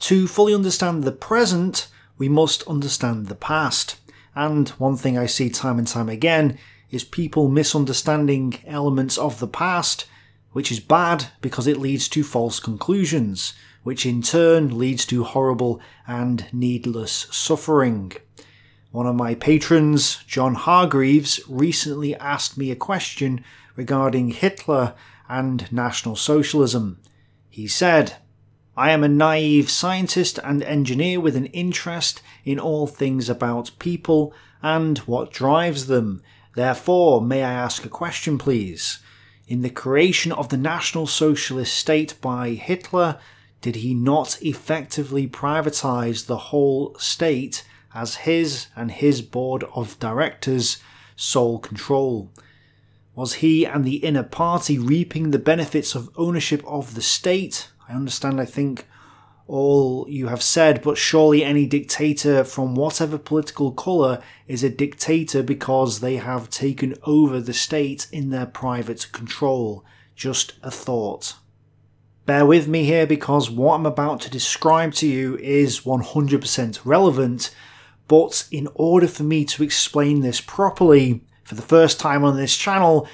To fully understand the present, we must understand the past. And one thing I see time and time again is people misunderstanding elements of the past, which is bad because it leads to false conclusions, which in turn leads to horrible and needless suffering. One of my patrons, John Hargreaves, recently asked me a question regarding Hitler and National Socialism. He said, I am a naive scientist and engineer with an interest in all things about people and what drives them. Therefore, may I ask a question, please? In the creation of the National Socialist state by Hitler, did he not effectively privatize the whole state as his and his board of directors' sole control? Was he and the inner party reaping the benefits of ownership of the state? I understand, I think, all you have said, but surely any dictator from whatever political colour is a dictator because they have taken over the state in their private control. Just a thought. Bear with me here because what I'm about to describe to you is 100% relevant, but in order for me to explain this properly, for the first time on this channel,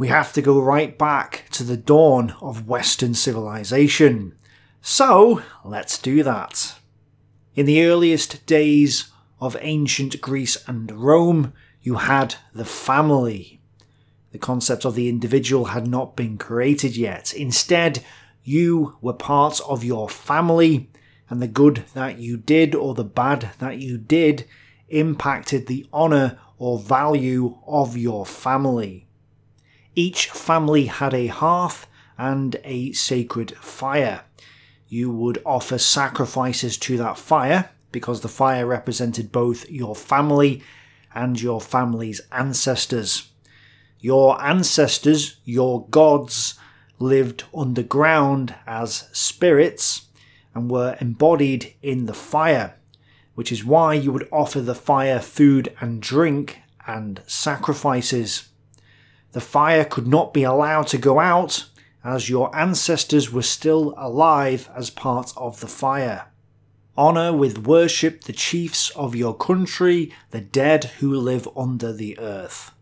we have to go right back to the dawn of Western civilization. So, let's do that. In the earliest days of ancient Greece and Rome, you had the family. The concept of the individual had not been created yet. Instead, you were part of your family, and the good that you did or the bad that you did impacted the honour or value of your family. Each family had a hearth and a sacred fire. You would offer sacrifices to that fire, because the fire represented both your family and your family's ancestors. Your ancestors, your gods, lived underground as spirits and were embodied in the fire which is why you would offer the fire food and drink and sacrifices. The fire could not be allowed to go out, as your ancestors were still alive as part of the fire. Honour with worship the chiefs of your country, the dead who live under the earth.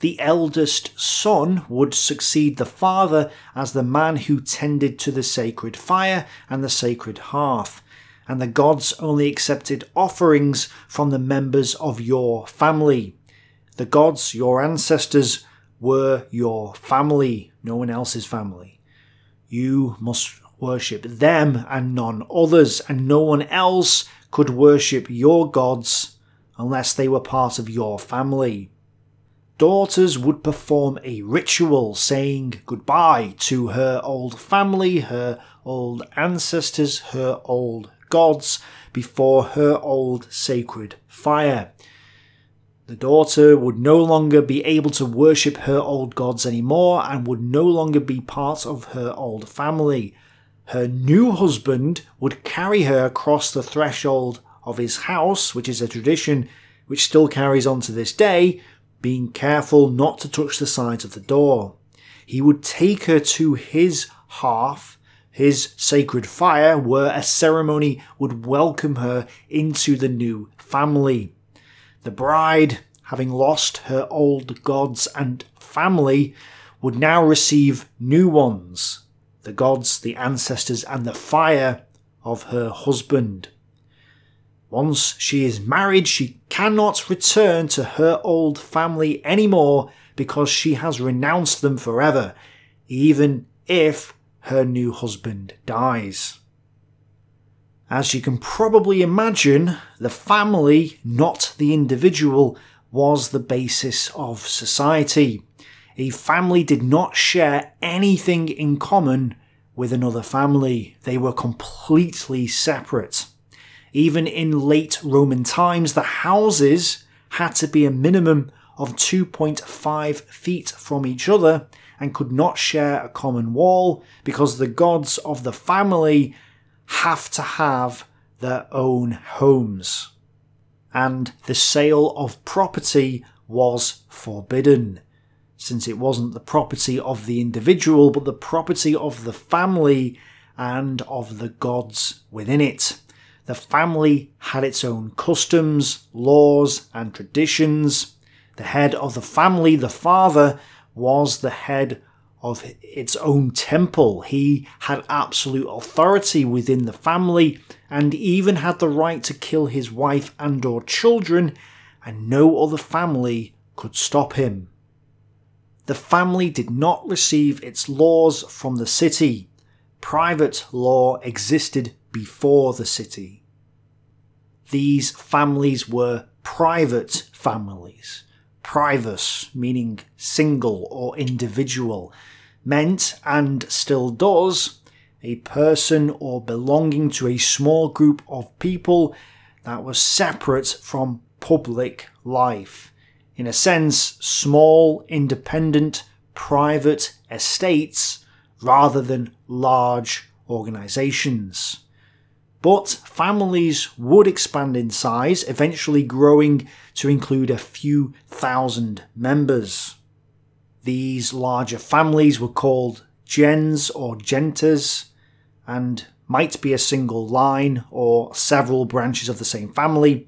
The eldest son would succeed the father as the man who tended to the sacred fire and the sacred hearth, and the gods only accepted offerings from the members of your family. The gods, your ancestors, were your family, no one else's family. You must worship them and none others, and no one else could worship your gods unless they were part of your family. Daughters would perform a ritual saying goodbye to her old family, her old ancestors, her old gods before her old sacred fire. The daughter would no longer be able to worship her old gods anymore and would no longer be part of her old family. Her new husband would carry her across the threshold of his house, which is a tradition which still carries on to this day, being careful not to touch the sides of the door. He would take her to his hearth his sacred fire, where a ceremony would welcome her into the new family. The bride, having lost her old gods and family, would now receive new ones the gods, the ancestors, and the fire of her husband. Once she is married, she cannot return to her old family anymore because she has renounced them forever, even if her new husband dies. As you can probably imagine, the family, not the individual, was the basis of society. A family did not share anything in common with another family. They were completely separate. Even in late Roman times, the houses had to be a minimum of 2.5 feet from each other and could not share a common wall because the gods of the family have to have their own homes. And the sale of property was forbidden, since it wasn't the property of the individual but the property of the family and of the gods within it. The family had its own customs, laws, and traditions. The head of the family, the father, was the head of its own temple. He had absolute authority within the family and even had the right to kill his wife and or children and no other family could stop him. The family did not receive its laws from the city. Private law existed before the city. These families were private families. Privus, meaning single or individual, meant, and still does, a person or belonging to a small group of people that was separate from public life. In a sense, small, independent, private estates rather than large organisations. But families would expand in size, eventually growing to include a few thousand members. These larger families were called gens or gentes, and might be a single line or several branches of the same family,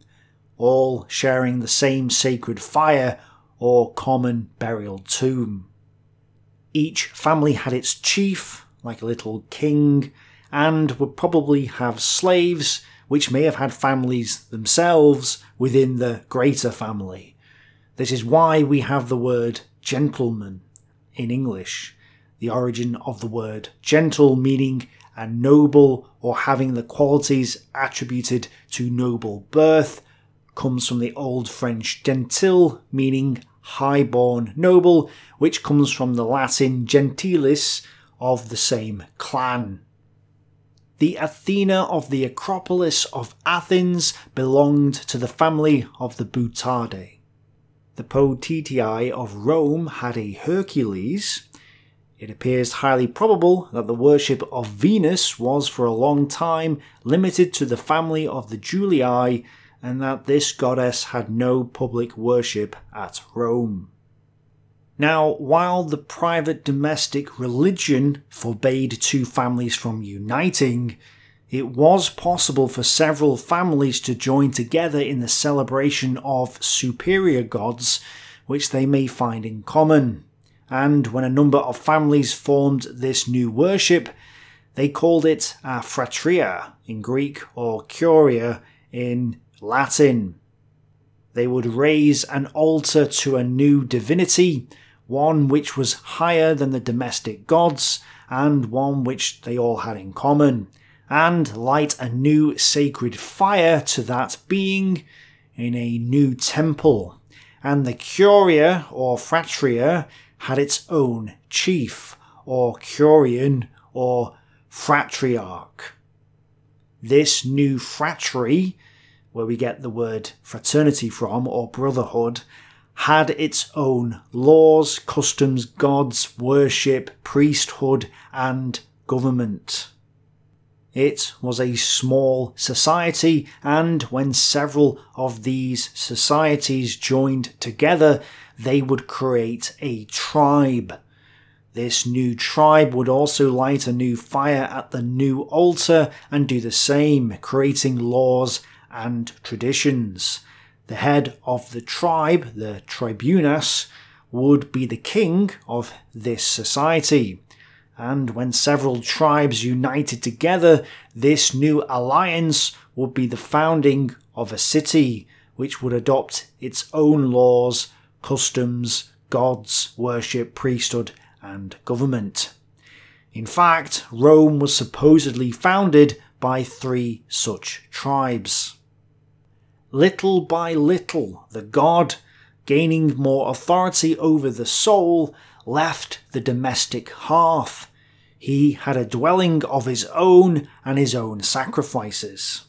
all sharing the same sacred fire or common burial tomb. Each family had its chief, like a little king, and would probably have slaves, which may have had families themselves within the greater family. This is why we have the word gentleman in English. The origin of the word gentle meaning a noble or having the qualities attributed to noble birth comes from the Old French gentil meaning high-born noble, which comes from the Latin gentilis of the same clan. The Athena of the Acropolis of Athens belonged to the family of the Butadae. The Potitii of Rome had a Hercules. It appears highly probable that the worship of Venus was for a long time limited to the family of the Julii and that this goddess had no public worship at Rome. Now, while the private domestic religion forbade two families from uniting, it was possible for several families to join together in the celebration of superior gods which they may find in common. And when a number of families formed this new worship, they called it a fratria in Greek or curia in Latin. They would raise an altar to a new divinity, one which was higher than the domestic gods, and one which they all had in common, and light a new sacred fire to that being in a new temple. And the curia, or fratria, had its own chief, or curion, or fratriarch. This new phratry, where we get the word fraternity from, or brotherhood, had its own laws, customs, gods, worship, priesthood, and government. It was a small society, and when several of these societies joined together, they would create a tribe. This new tribe would also light a new fire at the new altar and do the same, creating laws and traditions. The head of the tribe, the tribunus, would be the king of this society. And when several tribes united together, this new alliance would be the founding of a city, which would adopt its own laws, customs, gods, worship, priesthood, and government. In fact, Rome was supposedly founded by three such tribes. Little by little, the god, gaining more authority over the soul, left the domestic hearth. He had a dwelling of his own and his own sacrifices.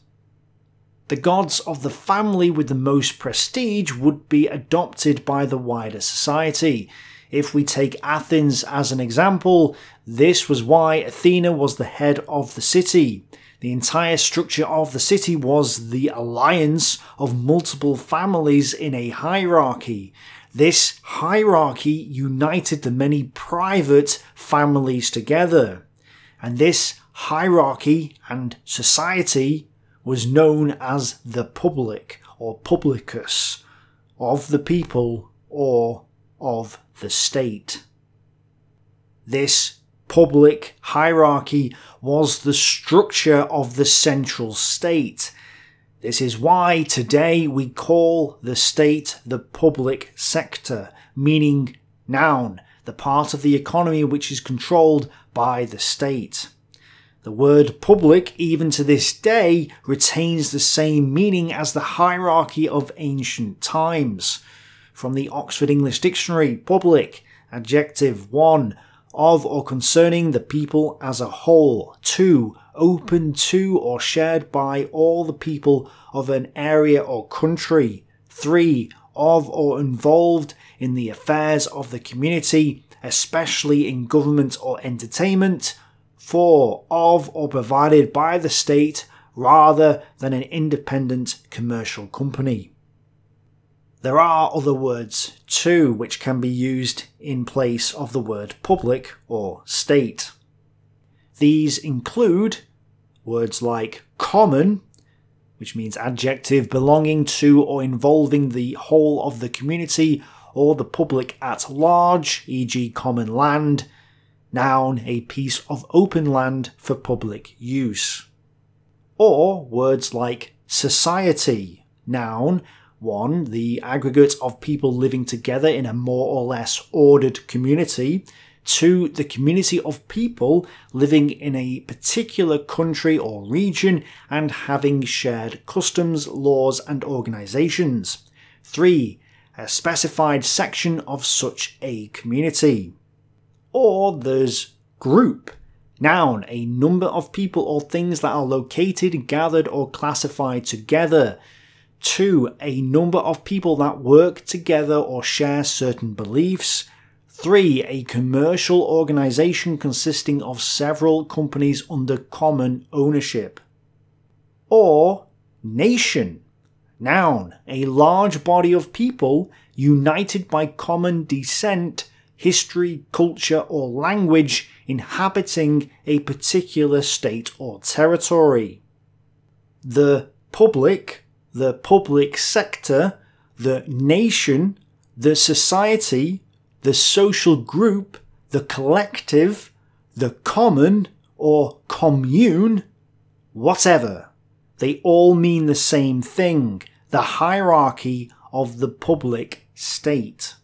The gods of the family with the most prestige would be adopted by the wider society. If we take Athens as an example, this was why Athena was the head of the city. The entire structure of the city was the alliance of multiple families in a hierarchy. This hierarchy united the many private families together. And this hierarchy and society was known as the public or publicus, of the people or of the state. This public hierarchy was the structure of the central state. This is why today we call the state the public sector, meaning noun, the part of the economy which is controlled by the state. The word public, even to this day, retains the same meaning as the hierarchy of ancient times. From the Oxford English Dictionary, public, adjective 1, of or concerning the people as a whole, 2, open to or shared by all the people of an area or country, 3, of or involved in the affairs of the community, especially in government or entertainment, 4. Of or provided by the state rather than an independent commercial company. There are other words too which can be used in place of the word public or state. These include words like common, which means adjective belonging to or involving the whole of the community or the public at large, e.g., common land, noun, a piece of open land for public use. Or words like society, noun, 1. The aggregate of people living together in a more or less ordered community. 2. The community of people living in a particular country or region and having shared customs, laws, and organisations. 3. A specified section of such a community. Or there's group. Noun, a number of people or things that are located, gathered, or classified together. 2. A number of people that work together or share certain beliefs. 3. A commercial organisation consisting of several companies under common ownership. Or nation. Noun, a large body of people united by common descent history, culture, or language inhabiting a particular state or territory. The public, the public sector, the nation, the society, the social group, the collective, the common or commune, whatever. They all mean the same thing the hierarchy of the public state.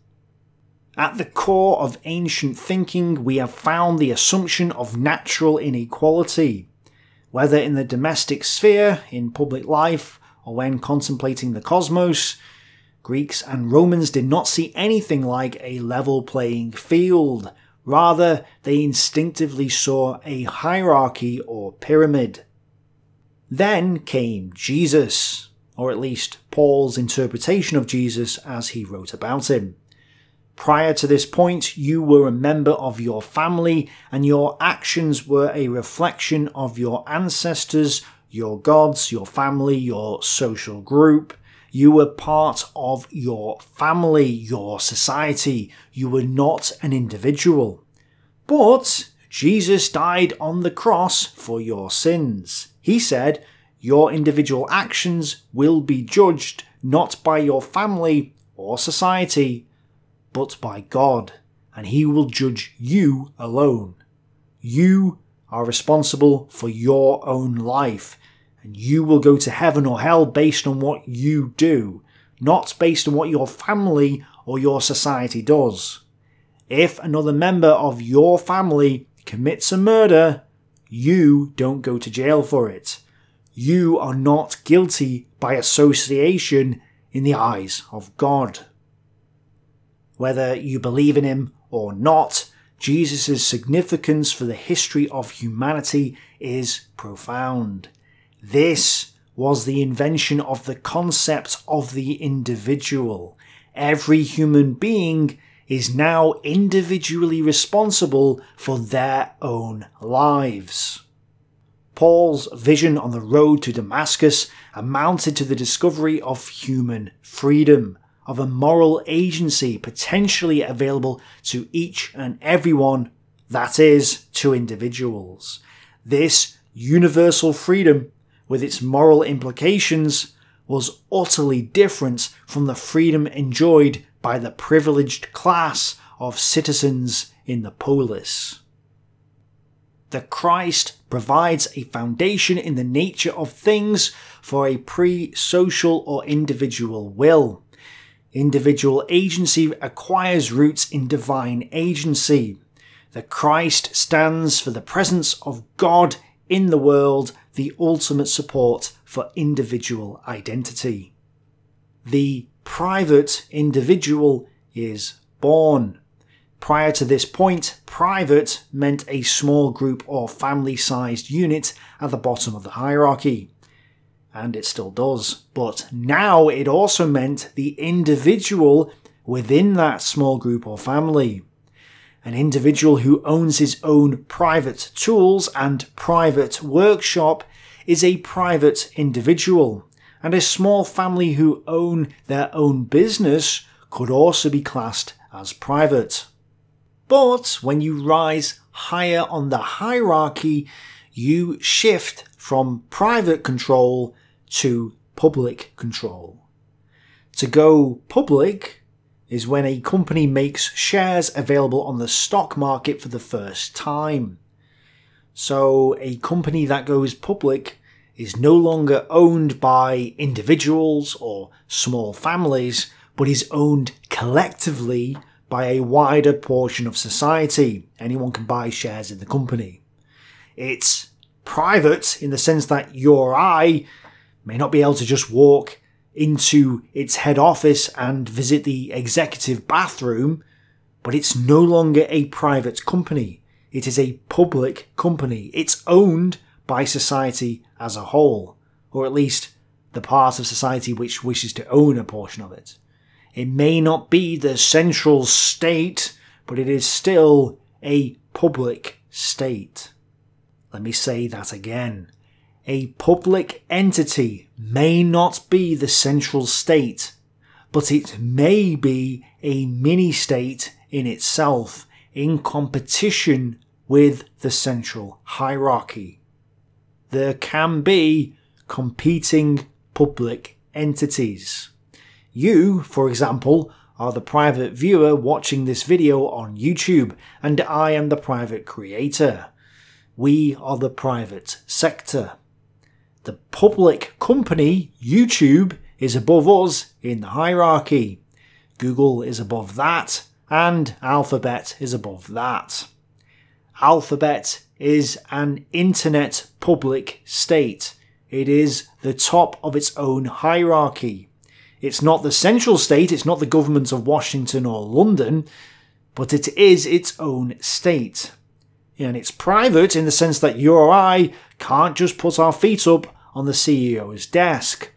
At the core of ancient thinking, we have found the assumption of natural inequality. Whether in the domestic sphere, in public life, or when contemplating the cosmos, Greeks and Romans did not see anything like a level playing field. Rather, they instinctively saw a hierarchy or pyramid. Then came Jesus, or at least Paul's interpretation of Jesus as he wrote about him. Prior to this point, you were a member of your family, and your actions were a reflection of your ancestors, your gods, your family, your social group. You were part of your family, your society. You were not an individual. But Jesus died on the cross for your sins. He said, Your individual actions will be judged not by your family or society, but by God, and he will judge you alone. You are responsible for your own life, and you will go to heaven or hell based on what you do, not based on what your family or your society does. If another member of your family commits a murder, you don't go to jail for it. You are not guilty by association in the eyes of God. Whether you believe in him or not, Jesus' significance for the history of humanity is profound. This was the invention of the concept of the individual. Every human being is now individually responsible for their own lives. Paul's vision on the road to Damascus amounted to the discovery of human freedom, of a moral agency potentially available to each and everyone, that is, to individuals. This universal freedom, with its moral implications, was utterly different from the freedom enjoyed by the privileged class of citizens in the polis. The Christ provides a foundation in the nature of things for a pre-social or individual will. Individual agency acquires roots in divine agency. The Christ stands for the presence of God in the world, the ultimate support for individual identity. The private individual is born. Prior to this point, private meant a small group or family-sized unit at the bottom of the hierarchy. And it still does. But now it also meant the individual within that small group or family. An individual who owns his own private tools and private workshop is a private individual, and a small family who own their own business could also be classed as private. But when you rise higher on the hierarchy, you shift from private control to public control. To go public is when a company makes shares available on the stock market for the first time. So a company that goes public is no longer owned by individuals or small families, but is owned collectively by a wider portion of society. Anyone can buy shares in the company. It's private in the sense that you or I may not be able to just walk into its head office and visit the executive bathroom, but it's no longer a private company. It is a public company. It's owned by society as a whole, or at least the part of society which wishes to own a portion of it. It may not be the central state, but it is still a public state. Let me say that again. A public entity may not be the central state, but it may be a mini-state in itself, in competition with the central hierarchy. There can be competing public entities. You, for example, are the private viewer watching this video on YouTube, and I am the private creator. We are the private sector. The public company, YouTube, is above us in the hierarchy. Google is above that, and Alphabet is above that. Alphabet is an internet public state. It is the top of its own hierarchy. It's not the central state, it's not the government of Washington or London, but it is its own state. And it's private in the sense that you or I can't just put our feet up on the CEO's desk.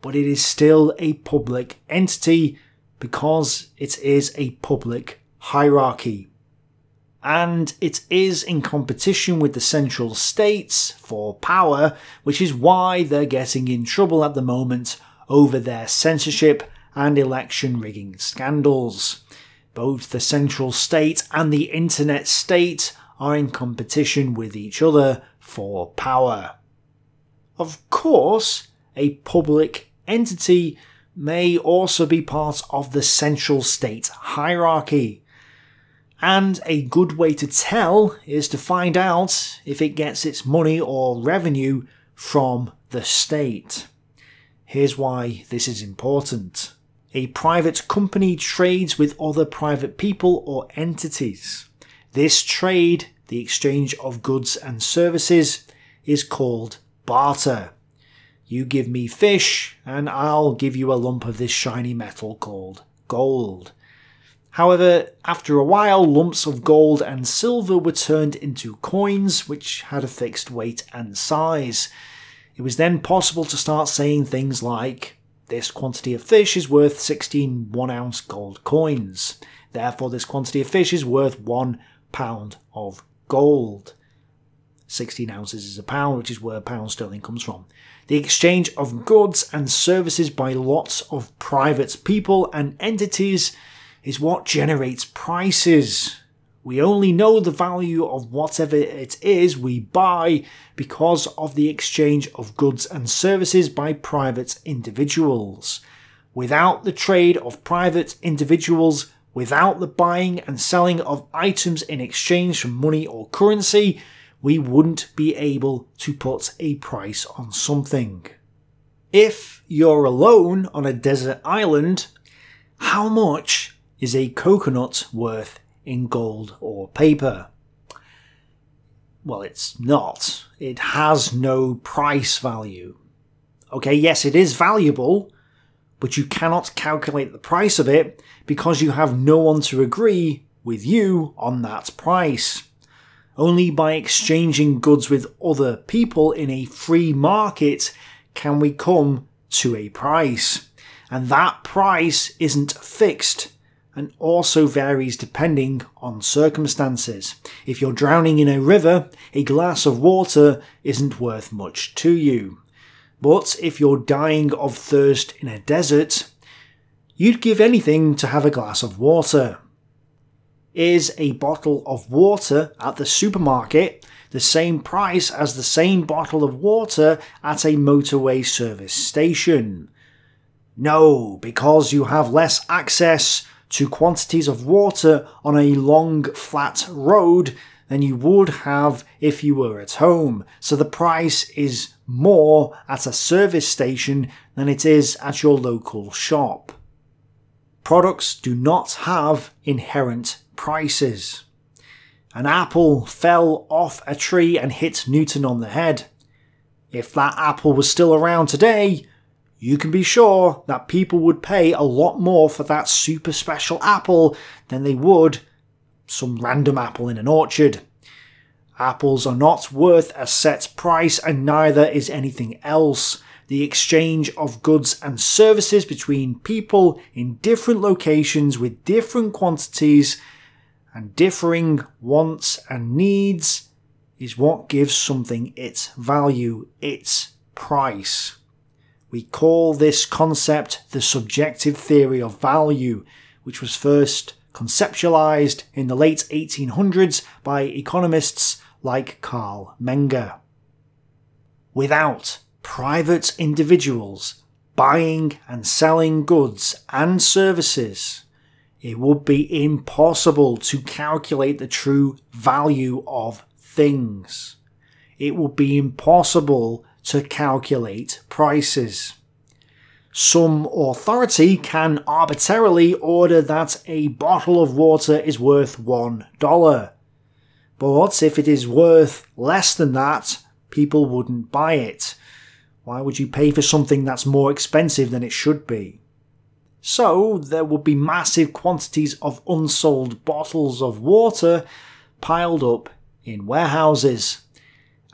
But it is still a public entity because it is a public hierarchy. And it is in competition with the central states for power, which is why they're getting in trouble at the moment over their censorship and election rigging scandals. Both the central state and the internet state are in competition with each other for power. Of course, a public entity may also be part of the central state hierarchy. And a good way to tell is to find out if it gets its money or revenue from the state. Here's why this is important. A private company trades with other private people or entities. This trade, the exchange of goods and services, is called barter. You give me fish, and I'll give you a lump of this shiny metal called gold. However, after a while, lumps of gold and silver were turned into coins, which had a fixed weight and size. It was then possible to start saying things like, this quantity of fish is worth 16 one ounce gold coins. Therefore, this quantity of fish is worth one pound of gold. 16 ounces is a pound, which is where pound sterling comes from. The exchange of goods and services by lots of private people and entities is what generates prices. We only know the value of whatever it is we buy because of the exchange of goods and services by private individuals. Without the trade of private individuals, without the buying and selling of items in exchange for money or currency, we wouldn't be able to put a price on something. If you're alone on a desert island, how much is a coconut worth in gold or paper? Well, it's not. It has no price value. Okay, yes, it is valuable, but you cannot calculate the price of it because you have no one to agree with you on that price. Only by exchanging goods with other people in a free market can we come to a price. And that price isn't fixed and also varies depending on circumstances. If you're drowning in a river, a glass of water isn't worth much to you. But if you're dying of thirst in a desert, you'd give anything to have a glass of water. Is a bottle of water at the supermarket the same price as the same bottle of water at a motorway service station? No, because you have less access to quantities of water on a long flat road than you would have if you were at home. So the price is more at a service station than it is at your local shop. Products do not have inherent prices. An apple fell off a tree and hit Newton on the head. If that apple was still around today, you can be sure that people would pay a lot more for that super special apple than they would some random apple in an orchard. Apples are not worth a set price and neither is anything else. The exchange of goods and services between people in different locations with different quantities and differing wants and needs is what gives something its value, its price. We call this concept the subjective theory of value, which was first conceptualized in the late 1800s by economists like Carl Menger. Without private individuals buying and selling goods and services, it would be impossible to calculate the true value of things. It would be impossible to calculate prices. Some authority can arbitrarily order that a bottle of water is worth $1. But if it is worth less than that, people wouldn't buy it. Why would you pay for something that's more expensive than it should be? So there would be massive quantities of unsold bottles of water piled up in warehouses.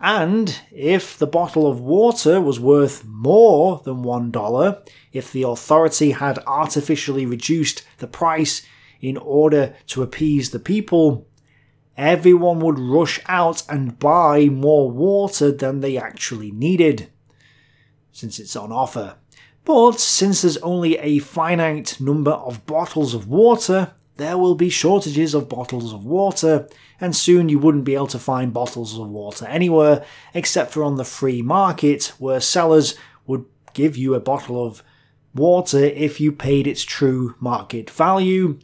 And if the bottle of water was worth more than $1, if the authority had artificially reduced the price in order to appease the people, everyone would rush out and buy more water than they actually needed, since it's on offer. But since there's only a finite number of bottles of water, there will be shortages of bottles of water, and soon you wouldn't be able to find bottles of water anywhere except for on the free market, where sellers would give you a bottle of water if you paid its true market value,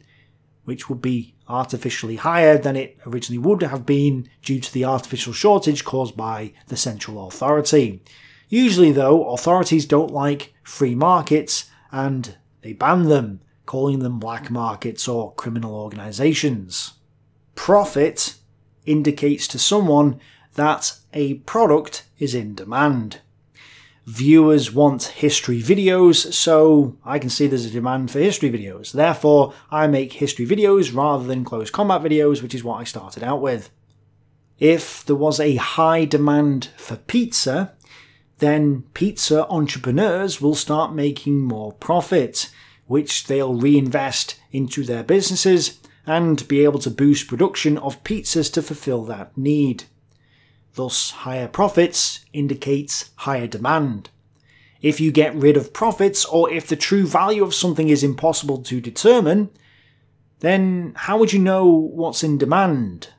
which would be artificially higher than it originally would have been due to the artificial shortage caused by the central authority. Usually, though, authorities don't like free markets and they ban them, calling them black markets or criminal organisations. Profit indicates to someone that a product is in demand. Viewers want history videos, so I can see there's a demand for history videos. Therefore, I make history videos rather than close combat videos, which is what I started out with. If there was a high demand for pizza, then pizza entrepreneurs will start making more profit, which they'll reinvest into their businesses and be able to boost production of pizzas to fulfill that need. Thus, higher profits indicates higher demand. If you get rid of profits, or if the true value of something is impossible to determine, then how would you know what's in demand?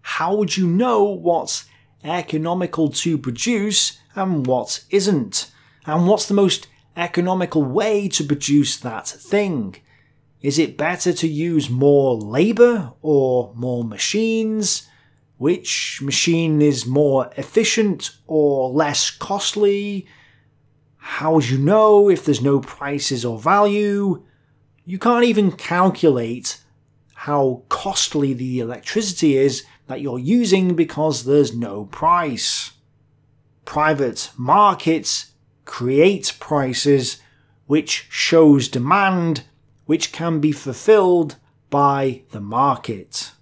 How would you know what's economical to produce and what isn't? And what's the most economical way to produce that thing? Is it better to use more labour or more machines? Which machine is more efficient or less costly? How would you know if there's no prices or value? You can't even calculate how costly the electricity is that you're using because there's no price. Private markets create prices which shows demand which can be fulfilled by the market.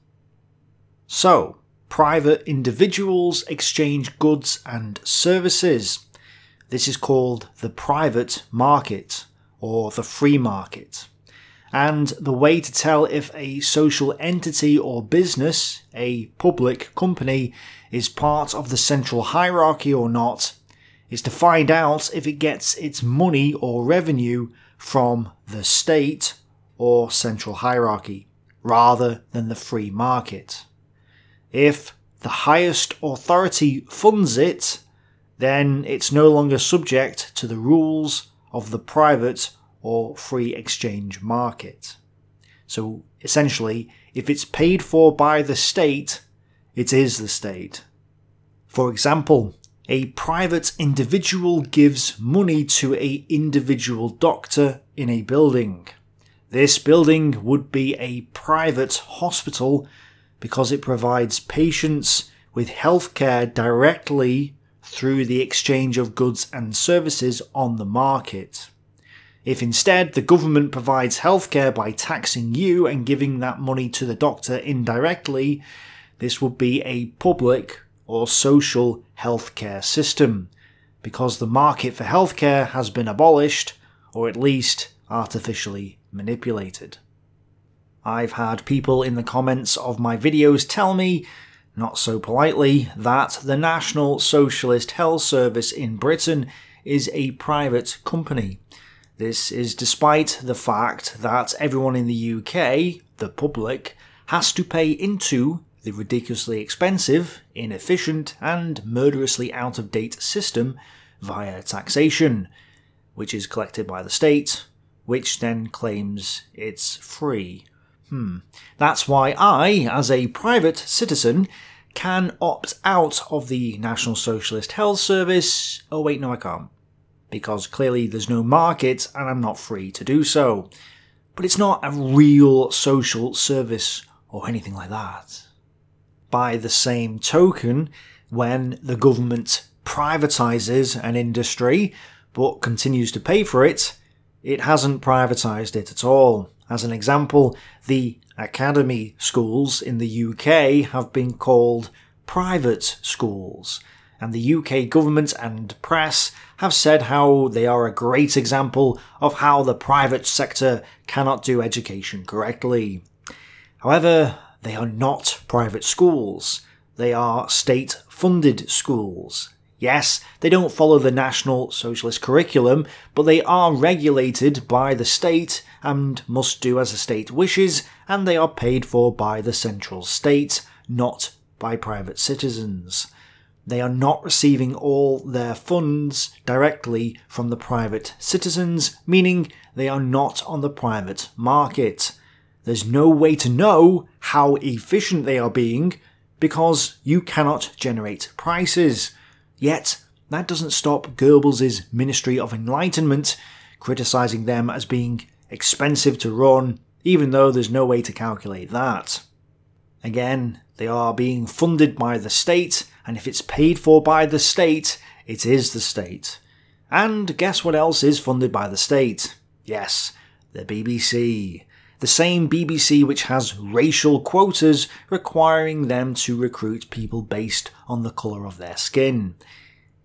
So, private individuals exchange goods and services. This is called the private market or the free market. And the way to tell if a social entity or business, a public company, is part of the central hierarchy or not is to find out if it gets its money or revenue from the state or central hierarchy, rather than the free market. If the highest authority funds it, then it's no longer subject to the rules of the private or free exchange market. So essentially, if it's paid for by the state, it is the state. For example, a private individual gives money to a individual doctor in a building. This building would be a private hospital because it provides patients with healthcare directly through the exchange of goods and services on the market. If instead the government provides healthcare by taxing you and giving that money to the doctor indirectly, this would be a public or social healthcare system, because the market for healthcare has been abolished, or at least artificially manipulated. I've had people in the comments of my videos tell me, not so politely, that the National Socialist Health Service in Britain is a private company. This is despite the fact that everyone in the UK, the public, has to pay into the ridiculously expensive, inefficient, and murderously out of date system via taxation, which is collected by the state, which then claims it's free. Hmm. That's why I, as a private citizen, can opt out of the National Socialist Health Service. Oh, wait, no, I can't. Because clearly there's no market and I'm not free to do so. But it's not a real social service or anything like that. By the same token, when the government privatises an industry but continues to pay for it, it hasn't privatised it at all. As an example, the academy schools in the UK have been called private schools, and the UK government and press have said how they are a great example of how the private sector cannot do education correctly. However, they are not private schools. They are state-funded schools. Yes, they don't follow the National Socialist curriculum, but they are regulated by the state and must do as the state wishes, and they are paid for by the central state, not by private citizens. They are not receiving all their funds directly from the private citizens, meaning they are not on the private market. There's no way to know how efficient they are being because you cannot generate prices. Yet, that doesn't stop Goebbels' Ministry of Enlightenment criticising them as being expensive to run, even though there's no way to calculate that. Again, they are being funded by the state, and if it's paid for by the state, it is the state. And guess what else is funded by the state? Yes, the BBC the same BBC which has racial quotas requiring them to recruit people based on the colour of their skin.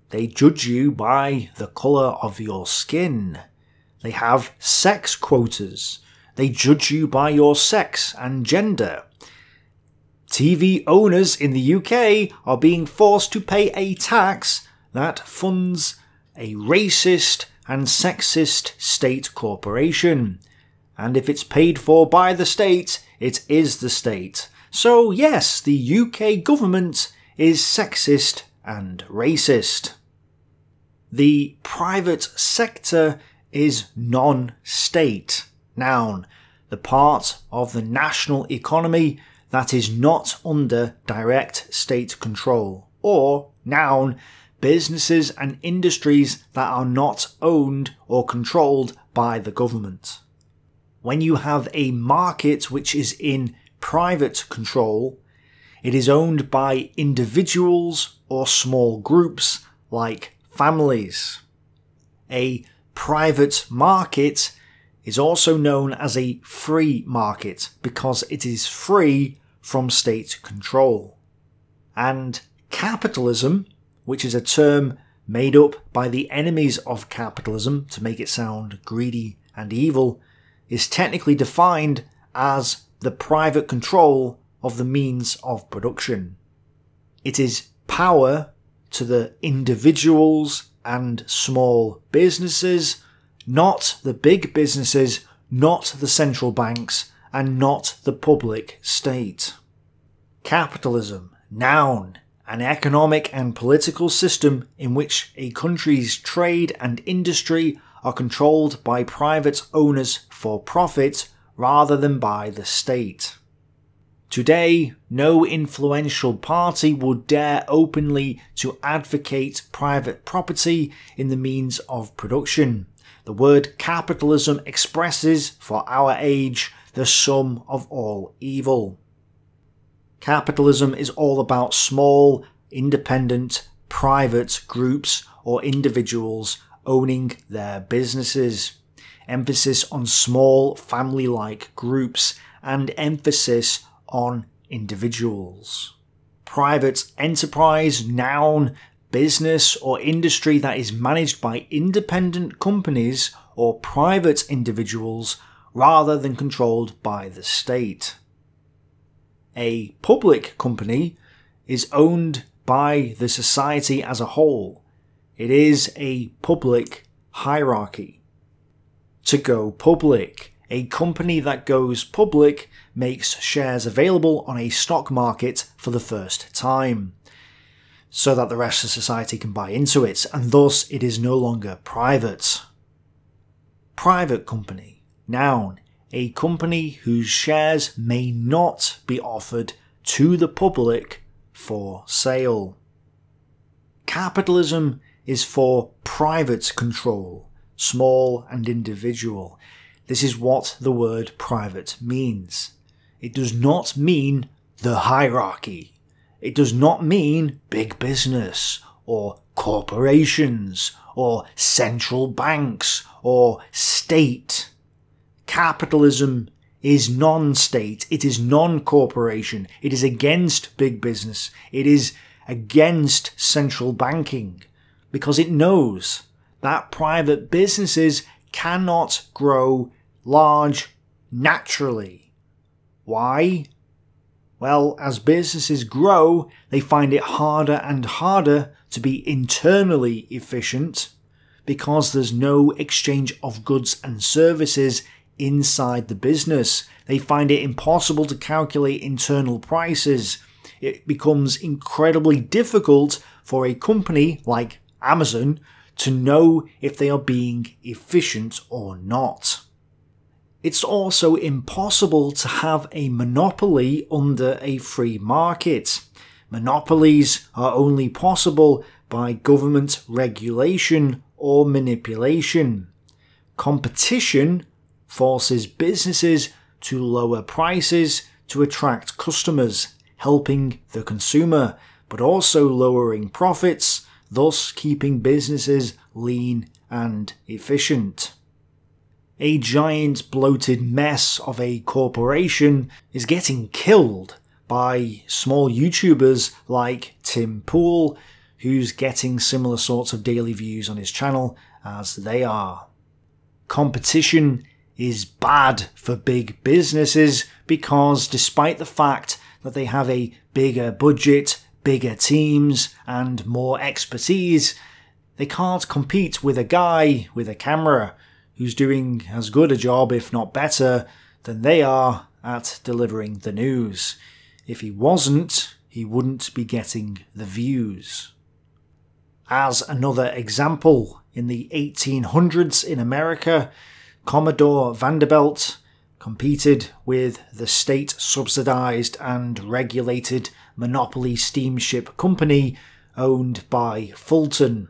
They judge you by the colour of your skin. They have sex quotas. They judge you by your sex and gender. TV owners in the UK are being forced to pay a tax that funds a racist and sexist state corporation and if it's paid for by the state, it is the state. So yes, the UK government is sexist and racist. The private sector is non-state. Noun. The part of the national economy that is not under direct state control. Or, noun, businesses and industries that are not owned or controlled by the government. When you have a market which is in private control, it is owned by individuals or small groups like families. A private market is also known as a free market because it is free from state control. And capitalism, which is a term made up by the enemies of capitalism to make it sound greedy and evil, is technically defined as the private control of the means of production. It is power to the individuals and small businesses, not the big businesses, not the central banks, and not the public state. Capitalism, noun, an economic and political system in which a country's trade and industry are controlled by private owners for profit rather than by the state. Today, no influential party would dare openly to advocate private property in the means of production. The word capitalism expresses, for our age, the sum of all evil. Capitalism is all about small, independent, private groups or individuals owning their businesses. Emphasis on small, family like groups, and emphasis on individuals. Private enterprise, noun, business or industry that is managed by independent companies or private individuals rather than controlled by the state. A public company is owned by the society as a whole. It is a public hierarchy. To go public a company that goes public makes shares available on a stock market for the first time, so that the rest of society can buy into it, and thus it is no longer private. Private company. Noun. A company whose shares may not be offered to the public for sale. Capitalism is for private control, small and individual. This is what the word private means. It does not mean the hierarchy. It does not mean big business, or corporations, or central banks, or state. Capitalism is non-state, it is non-corporation, it is against big business, it is against central banking, because it knows that private businesses cannot grow large naturally. Why? Well, as businesses grow, they find it harder and harder to be internally efficient because there's no exchange of goods and services inside the business. They find it impossible to calculate internal prices. It becomes incredibly difficult for a company like Amazon to know if they are being efficient or not. It's also impossible to have a monopoly under a free market. Monopolies are only possible by government regulation or manipulation. Competition forces businesses to lower prices to attract customers, helping the consumer, but also lowering profits, thus keeping businesses lean and efficient a giant bloated mess of a corporation is getting killed by small YouTubers like Tim Pool, who's getting similar sorts of daily views on his channel as they are. Competition is bad for big businesses because despite the fact that they have a bigger budget, bigger teams, and more expertise, they can't compete with a guy with a camera who's doing as good a job, if not better, than they are at delivering the news. If he wasn't, he wouldn't be getting the views. As another example, in the 1800s in America, Commodore Vanderbilt competed with the state subsidized and regulated monopoly steamship company owned by Fulton.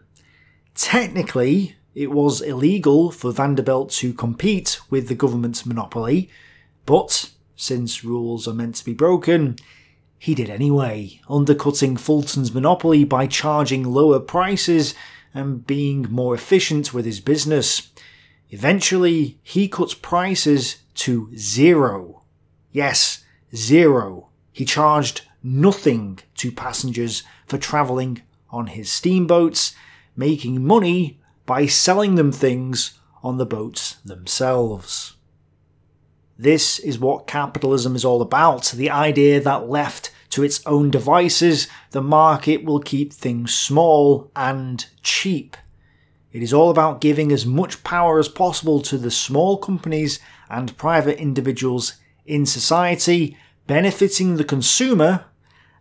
Technically, it was illegal for Vanderbilt to compete with the government monopoly, but since rules are meant to be broken, he did anyway, undercutting Fulton's monopoly by charging lower prices and being more efficient with his business. Eventually, he cut prices to zero. Yes, zero. He charged nothing to passengers for travelling on his steamboats, making money by selling them things on the boats themselves. This is what capitalism is all about the idea that left to its own devices, the market will keep things small and cheap. It is all about giving as much power as possible to the small companies and private individuals in society, benefiting the consumer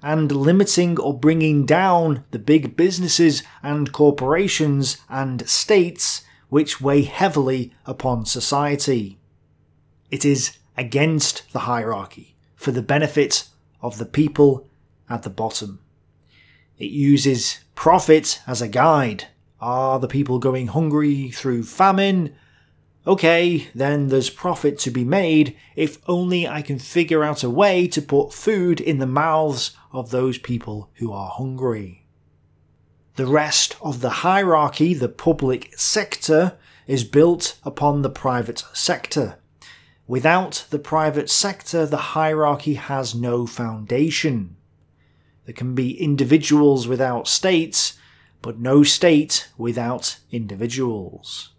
and limiting or bringing down the big businesses and corporations and states which weigh heavily upon society. It is against the hierarchy, for the benefit of the people at the bottom. It uses profit as a guide. Are the people going hungry through famine? Okay, then there's profit to be made if only I can figure out a way to put food in the mouths of those people who are hungry. The rest of the hierarchy, the public sector, is built upon the private sector. Without the private sector, the hierarchy has no foundation. There can be individuals without states, but no state without individuals.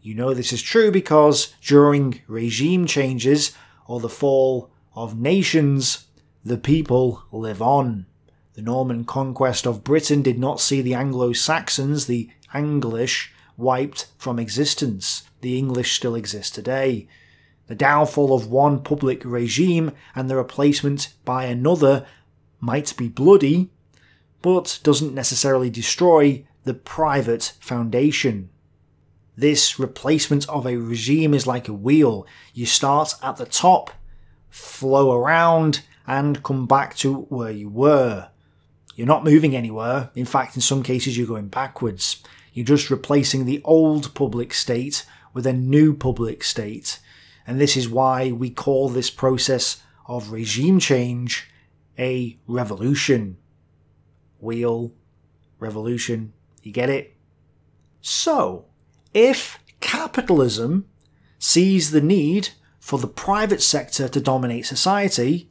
You know this is true because during regime changes or the fall of nations, the people live on. The Norman conquest of Britain did not see the Anglo-Saxons, the English, wiped from existence. The English still exist today. The downfall of one public regime and the replacement by another might be bloody, but doesn't necessarily destroy the private foundation. This replacement of a regime is like a wheel. You start at the top, flow around, and come back to where you were. You're not moving anywhere. In fact, in some cases, you're going backwards. You're just replacing the old public state with a new public state. And this is why we call this process of regime change a revolution. Wheel, revolution, you get it? So, if capitalism sees the need for the private sector to dominate society,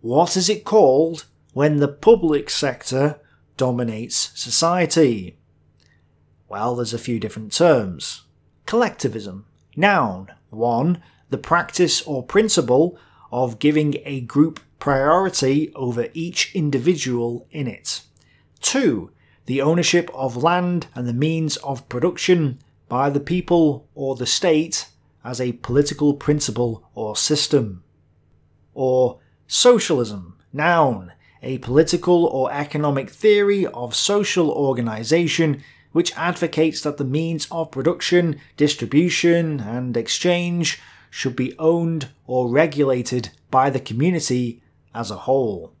what is it called when the public sector dominates society? Well, there's a few different terms. Collectivism. Noun. 1. The practice or principle of giving a group priority over each individual in it. 2. The ownership of land and the means of production by the people or the state as a political principle or system. Or socialism. Noun. A political or economic theory of social organisation which advocates that the means of production, distribution, and exchange should be owned or regulated by the community as a whole.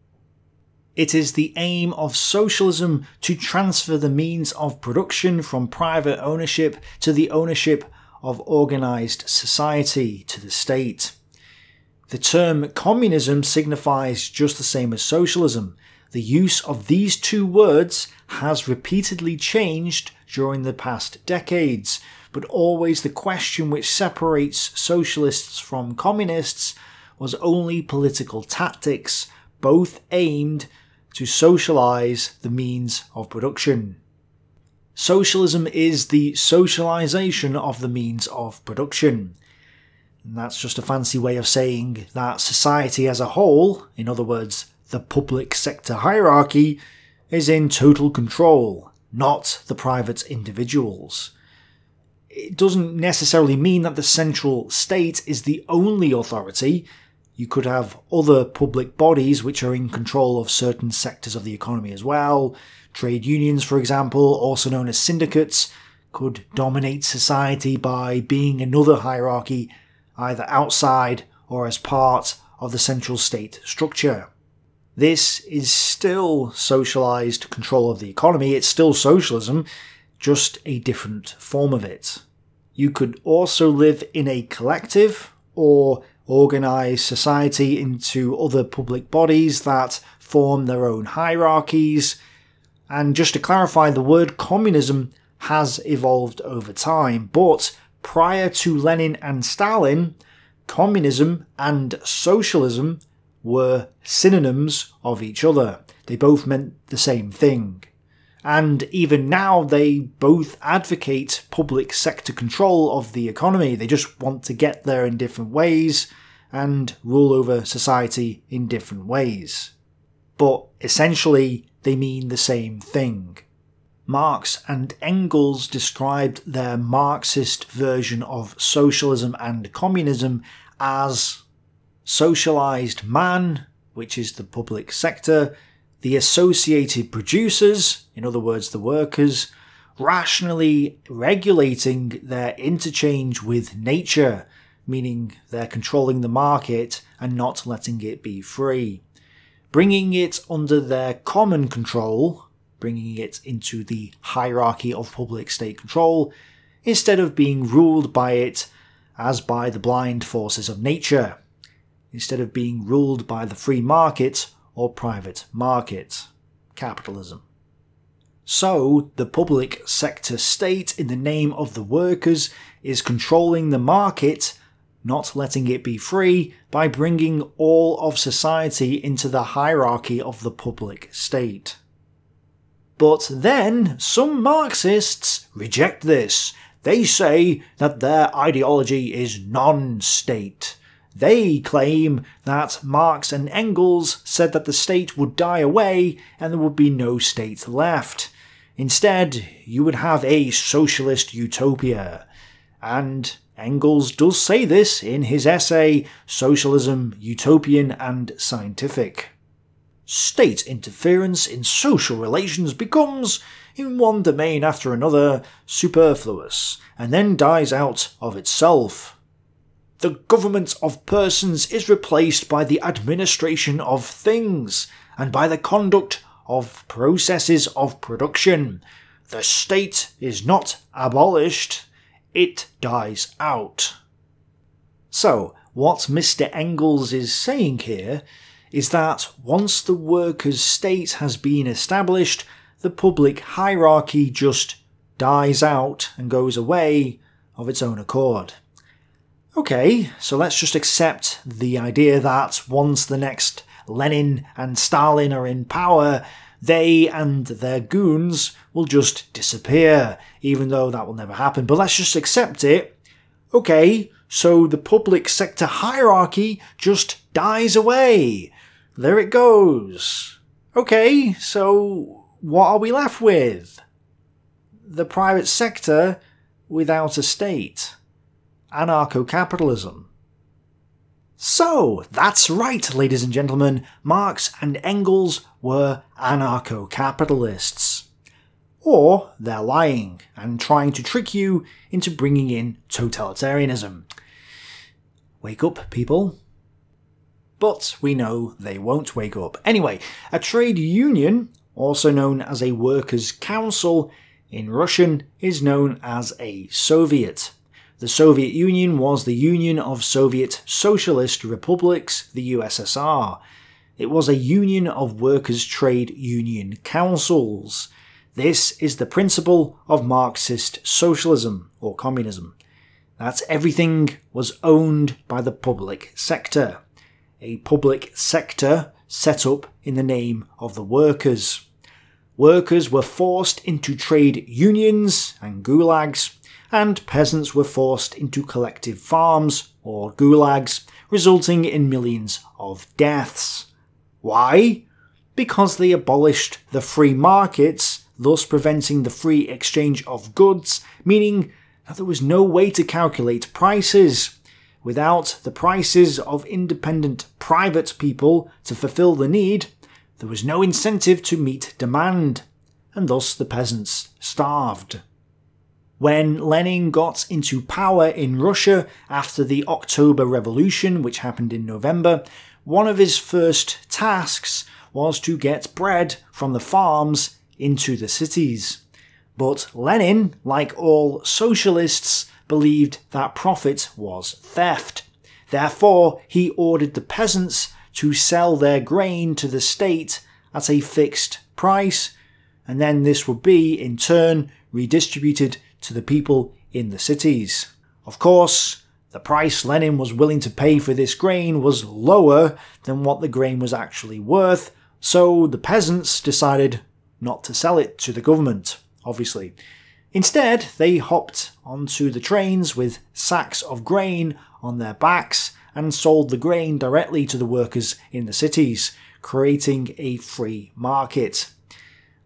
It is the aim of socialism to transfer the means of production from private ownership to the ownership of organised society, to the state. The term communism signifies just the same as socialism. The use of these two words has repeatedly changed during the past decades, but always the question which separates socialists from communists was only political tactics, both aimed to socialise the means of production. Socialism is the socialisation of the means of production. And that's just a fancy way of saying that society as a whole, in other words, the public sector hierarchy, is in total control, not the private individuals. it doesn't necessarily mean that the central state is the only authority. You could have other public bodies which are in control of certain sectors of the economy as well. Trade unions, for example, also known as syndicates, could dominate society by being another hierarchy, either outside or as part of the central state structure. This is still socialized control of the economy, it's still socialism, just a different form of it. You could also live in a collective or organize society into other public bodies that form their own hierarchies. And just to clarify, the word communism has evolved over time, but prior to Lenin and Stalin, communism and socialism were synonyms of each other. They both meant the same thing. And even now, they both advocate public sector control of the economy. They just want to get there in different ways and rule over society in different ways. But essentially, they mean the same thing. Marx and Engels described their Marxist version of socialism and communism as socialized man, which is the public sector, the associated producers, in other words the workers, rationally regulating their interchange with nature, meaning they're controlling the market and not letting it be free. Bringing it under their common control, bringing it into the hierarchy of public state control, instead of being ruled by it as by the blind forces of nature, instead of being ruled by the free market or private market. Capitalism. So, the public sector state, in the name of the workers, is controlling the market, not letting it be free, by bringing all of society into the hierarchy of the public state. But then, some Marxists reject this. They say that their ideology is non-state. They claim that Marx and Engels said that the state would die away and there would be no state left. Instead, you would have a socialist utopia. And Engels does say this in his essay Socialism, Utopian and Scientific state interference in social relations becomes, in one domain after another, superfluous, and then dies out of itself. The government of persons is replaced by the administration of things, and by the conduct of processes of production. The state is not abolished, it dies out. So, what Mr. Engels is saying here is that once the workers' state has been established, the public hierarchy just dies out and goes away of its own accord. Okay, so let's just accept the idea that once the next Lenin and Stalin are in power, they and their goons will just disappear, even though that will never happen. But let's just accept it. Okay, so the public sector hierarchy just dies away. There it goes. Okay, so what are we left with? The private sector without a state. Anarcho-capitalism. So, that's right, ladies and gentlemen, Marx and Engels were anarcho-capitalists. Or they're lying and trying to trick you into bringing in totalitarianism. Wake up, people. But we know they won't wake up. Anyway, a trade union, also known as a workers' council, in Russian is known as a Soviet. The Soviet Union was the Union of Soviet Socialist Republics, the USSR. It was a union of workers' trade union councils. This is the principle of Marxist socialism, or communism. That everything was owned by the public sector a public sector set up in the name of the workers. Workers were forced into trade unions and gulags, and peasants were forced into collective farms or gulags, resulting in millions of deaths. Why? Because they abolished the free markets, thus preventing the free exchange of goods, meaning that there was no way to calculate prices. Without the prices of independent private people to fulfill the need, there was no incentive to meet demand, and thus the peasants starved. When Lenin got into power in Russia after the October Revolution, which happened in November, one of his first tasks was to get bread from the farms into the cities. But Lenin, like all socialists, believed that profit was theft. Therefore, he ordered the peasants to sell their grain to the state at a fixed price, and then this would be, in turn, redistributed to the people in the cities. Of course, the price Lenin was willing to pay for this grain was lower than what the grain was actually worth, so the peasants decided not to sell it to the government obviously. Instead, they hopped onto the trains with sacks of grain on their backs and sold the grain directly to the workers in the cities, creating a free market.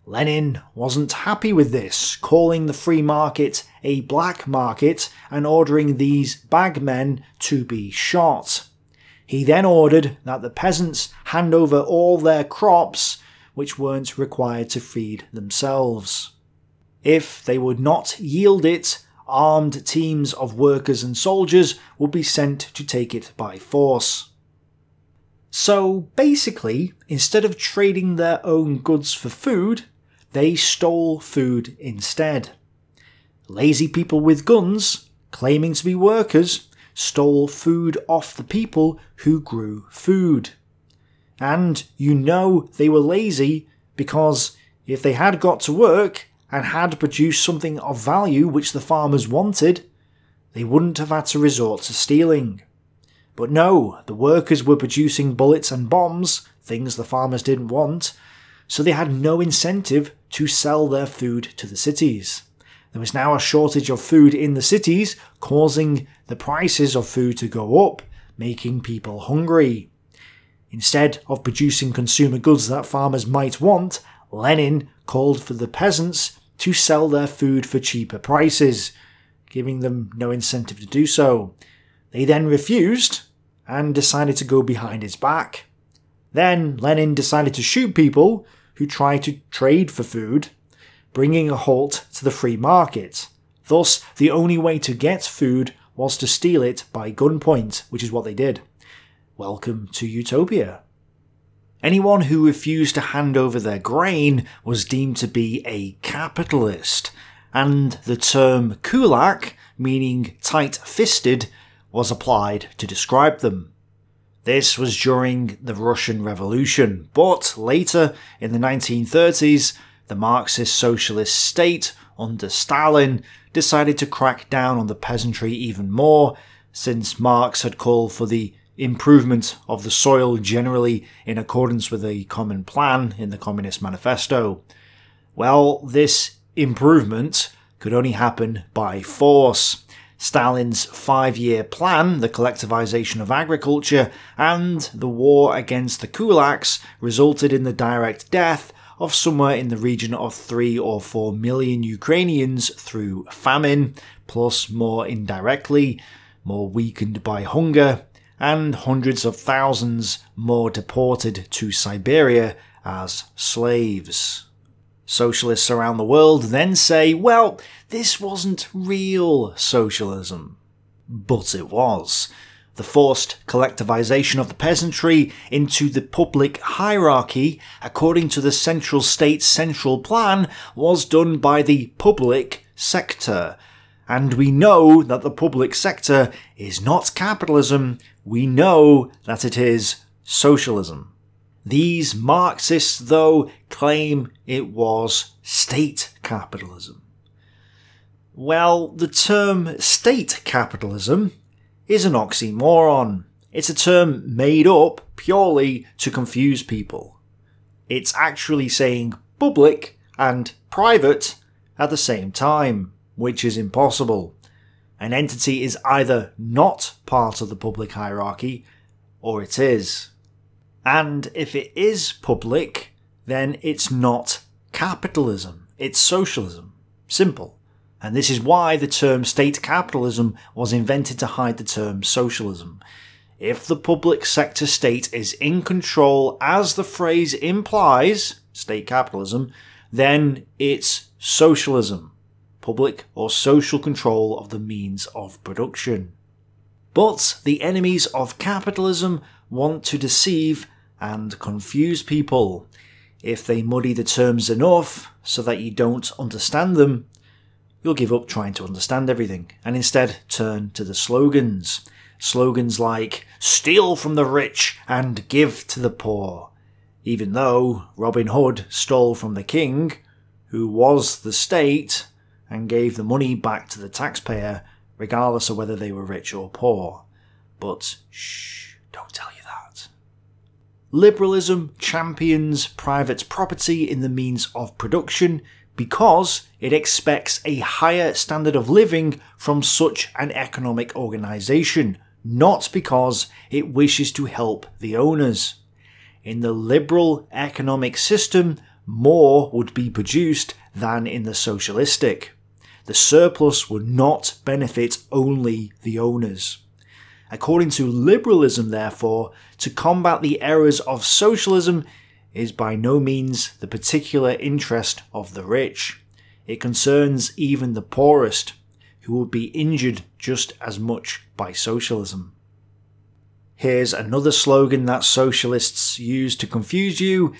Lenin wasn't happy with this, calling the free market a black market and ordering these bagmen to be shot. He then ordered that the peasants hand over all their crops, which weren't required to feed themselves. If they would not yield it, armed teams of workers and soldiers would be sent to take it by force. So basically, instead of trading their own goods for food, they stole food instead. Lazy people with guns, claiming to be workers, stole food off the people who grew food. And you know they were lazy because if they had got to work, and had produced something of value which the farmers wanted, they wouldn't have had to resort to stealing. But no, the workers were producing bullets and bombs, things the farmers didn't want, so they had no incentive to sell their food to the cities. There was now a shortage of food in the cities, causing the prices of food to go up, making people hungry. Instead of producing consumer goods that farmers might want, Lenin called for the peasants to sell their food for cheaper prices, giving them no incentive to do so. They then refused and decided to go behind his back. Then Lenin decided to shoot people who tried to trade for food, bringing a halt to the free market. Thus, the only way to get food was to steal it by gunpoint, which is what they did. Welcome to Utopia. Anyone who refused to hand over their grain was deemed to be a capitalist, and the term kulak, meaning tight-fisted, was applied to describe them. This was during the Russian Revolution, but later, in the 1930s, the Marxist socialist state under Stalin decided to crack down on the peasantry even more, since Marx had called for the improvement of the soil generally in accordance with a common plan in the Communist Manifesto. Well, this improvement could only happen by force. Stalin's five-year plan, the collectivization of agriculture, and the war against the kulaks resulted in the direct death of somewhere in the region of 3 or 4 million Ukrainians through famine, plus more indirectly, more weakened by hunger, and hundreds of thousands more deported to Siberia as slaves. Socialists around the world then say, well, this wasn't real socialism. But it was. The forced collectivization of the peasantry into the public hierarchy, according to the central state central plan, was done by the public sector. And we know that the public sector is not capitalism, we know that it is socialism. These Marxists, though, claim it was state capitalism. Well, the term state capitalism is an oxymoron. It's a term made up purely to confuse people. It's actually saying public and private at the same time, which is impossible. An entity is either not part of the public hierarchy, or it is. And if it is public, then it's not capitalism, it's socialism. Simple. And this is why the term state capitalism was invented to hide the term socialism. If the public sector state is in control, as the phrase implies, state capitalism, then it's socialism public or social control of the means of production. But the enemies of capitalism want to deceive and confuse people. If they muddy the terms enough so that you don't understand them, you'll give up trying to understand everything and instead turn to the slogans. Slogans like, steal from the rich and give to the poor. Even though Robin Hood stole from the king, who was the state, and gave the money back to the taxpayer, regardless of whether they were rich or poor. But shh, don't tell you. Liberalism champions private property in the means of production because it expects a higher standard of living from such an economic organisation, not because it wishes to help the owners. In the liberal economic system, more would be produced than in the socialistic the surplus would not benefit only the owners. According to liberalism, therefore, to combat the errors of socialism is by no means the particular interest of the rich. It concerns even the poorest, who would be injured just as much by socialism. Here's another slogan that socialists use to confuse you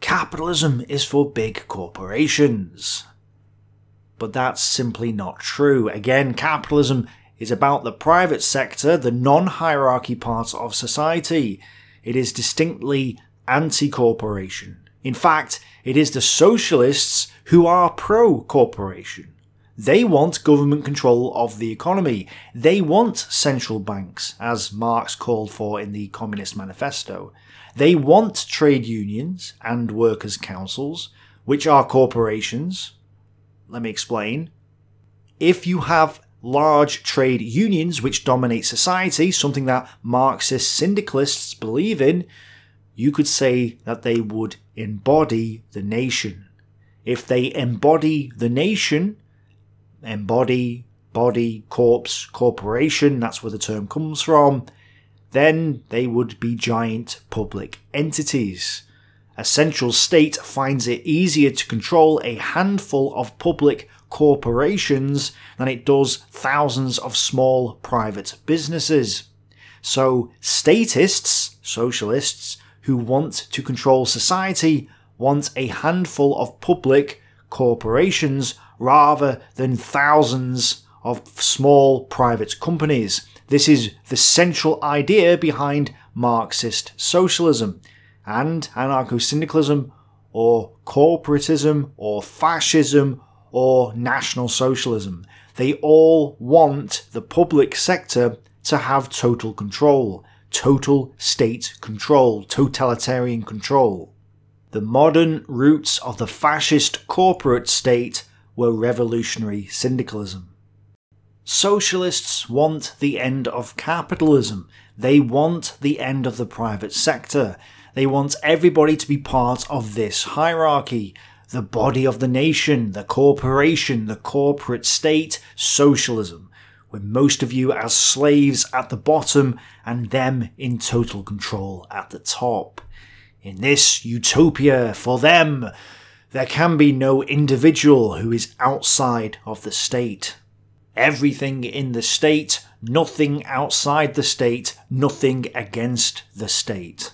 capitalism is for big corporations but that's simply not true. Again, capitalism is about the private sector, the non-hierarchy part of society. It is distinctly anti-corporation. In fact, it is the socialists who are pro-corporation. They want government control of the economy. They want central banks, as Marx called for in the Communist Manifesto. They want trade unions and workers' councils, which are corporations, let me explain. If you have large trade unions which dominate society, something that Marxist syndicalists believe in, you could say that they would embody the nation. If they embody the nation, embody, body, corpse, corporation, that's where the term comes from, then they would be giant public entities. A central state finds it easier to control a handful of public corporations than it does thousands of small private businesses. So, statists, socialists, who want to control society want a handful of public corporations rather than thousands of small private companies. This is the central idea behind Marxist socialism and anarcho-syndicalism, or corporatism, or fascism, or national socialism. They all want the public sector to have total control, total state control, totalitarian control. The modern roots of the fascist corporate state were revolutionary syndicalism. Socialists want the end of capitalism. They want the end of the private sector. They want everybody to be part of this hierarchy. The body of the nation, the corporation, the corporate state, socialism, with most of you as slaves at the bottom and them in total control at the top. In this utopia, for them, there can be no individual who is outside of the state. Everything in the state, nothing outside the state, nothing against the state.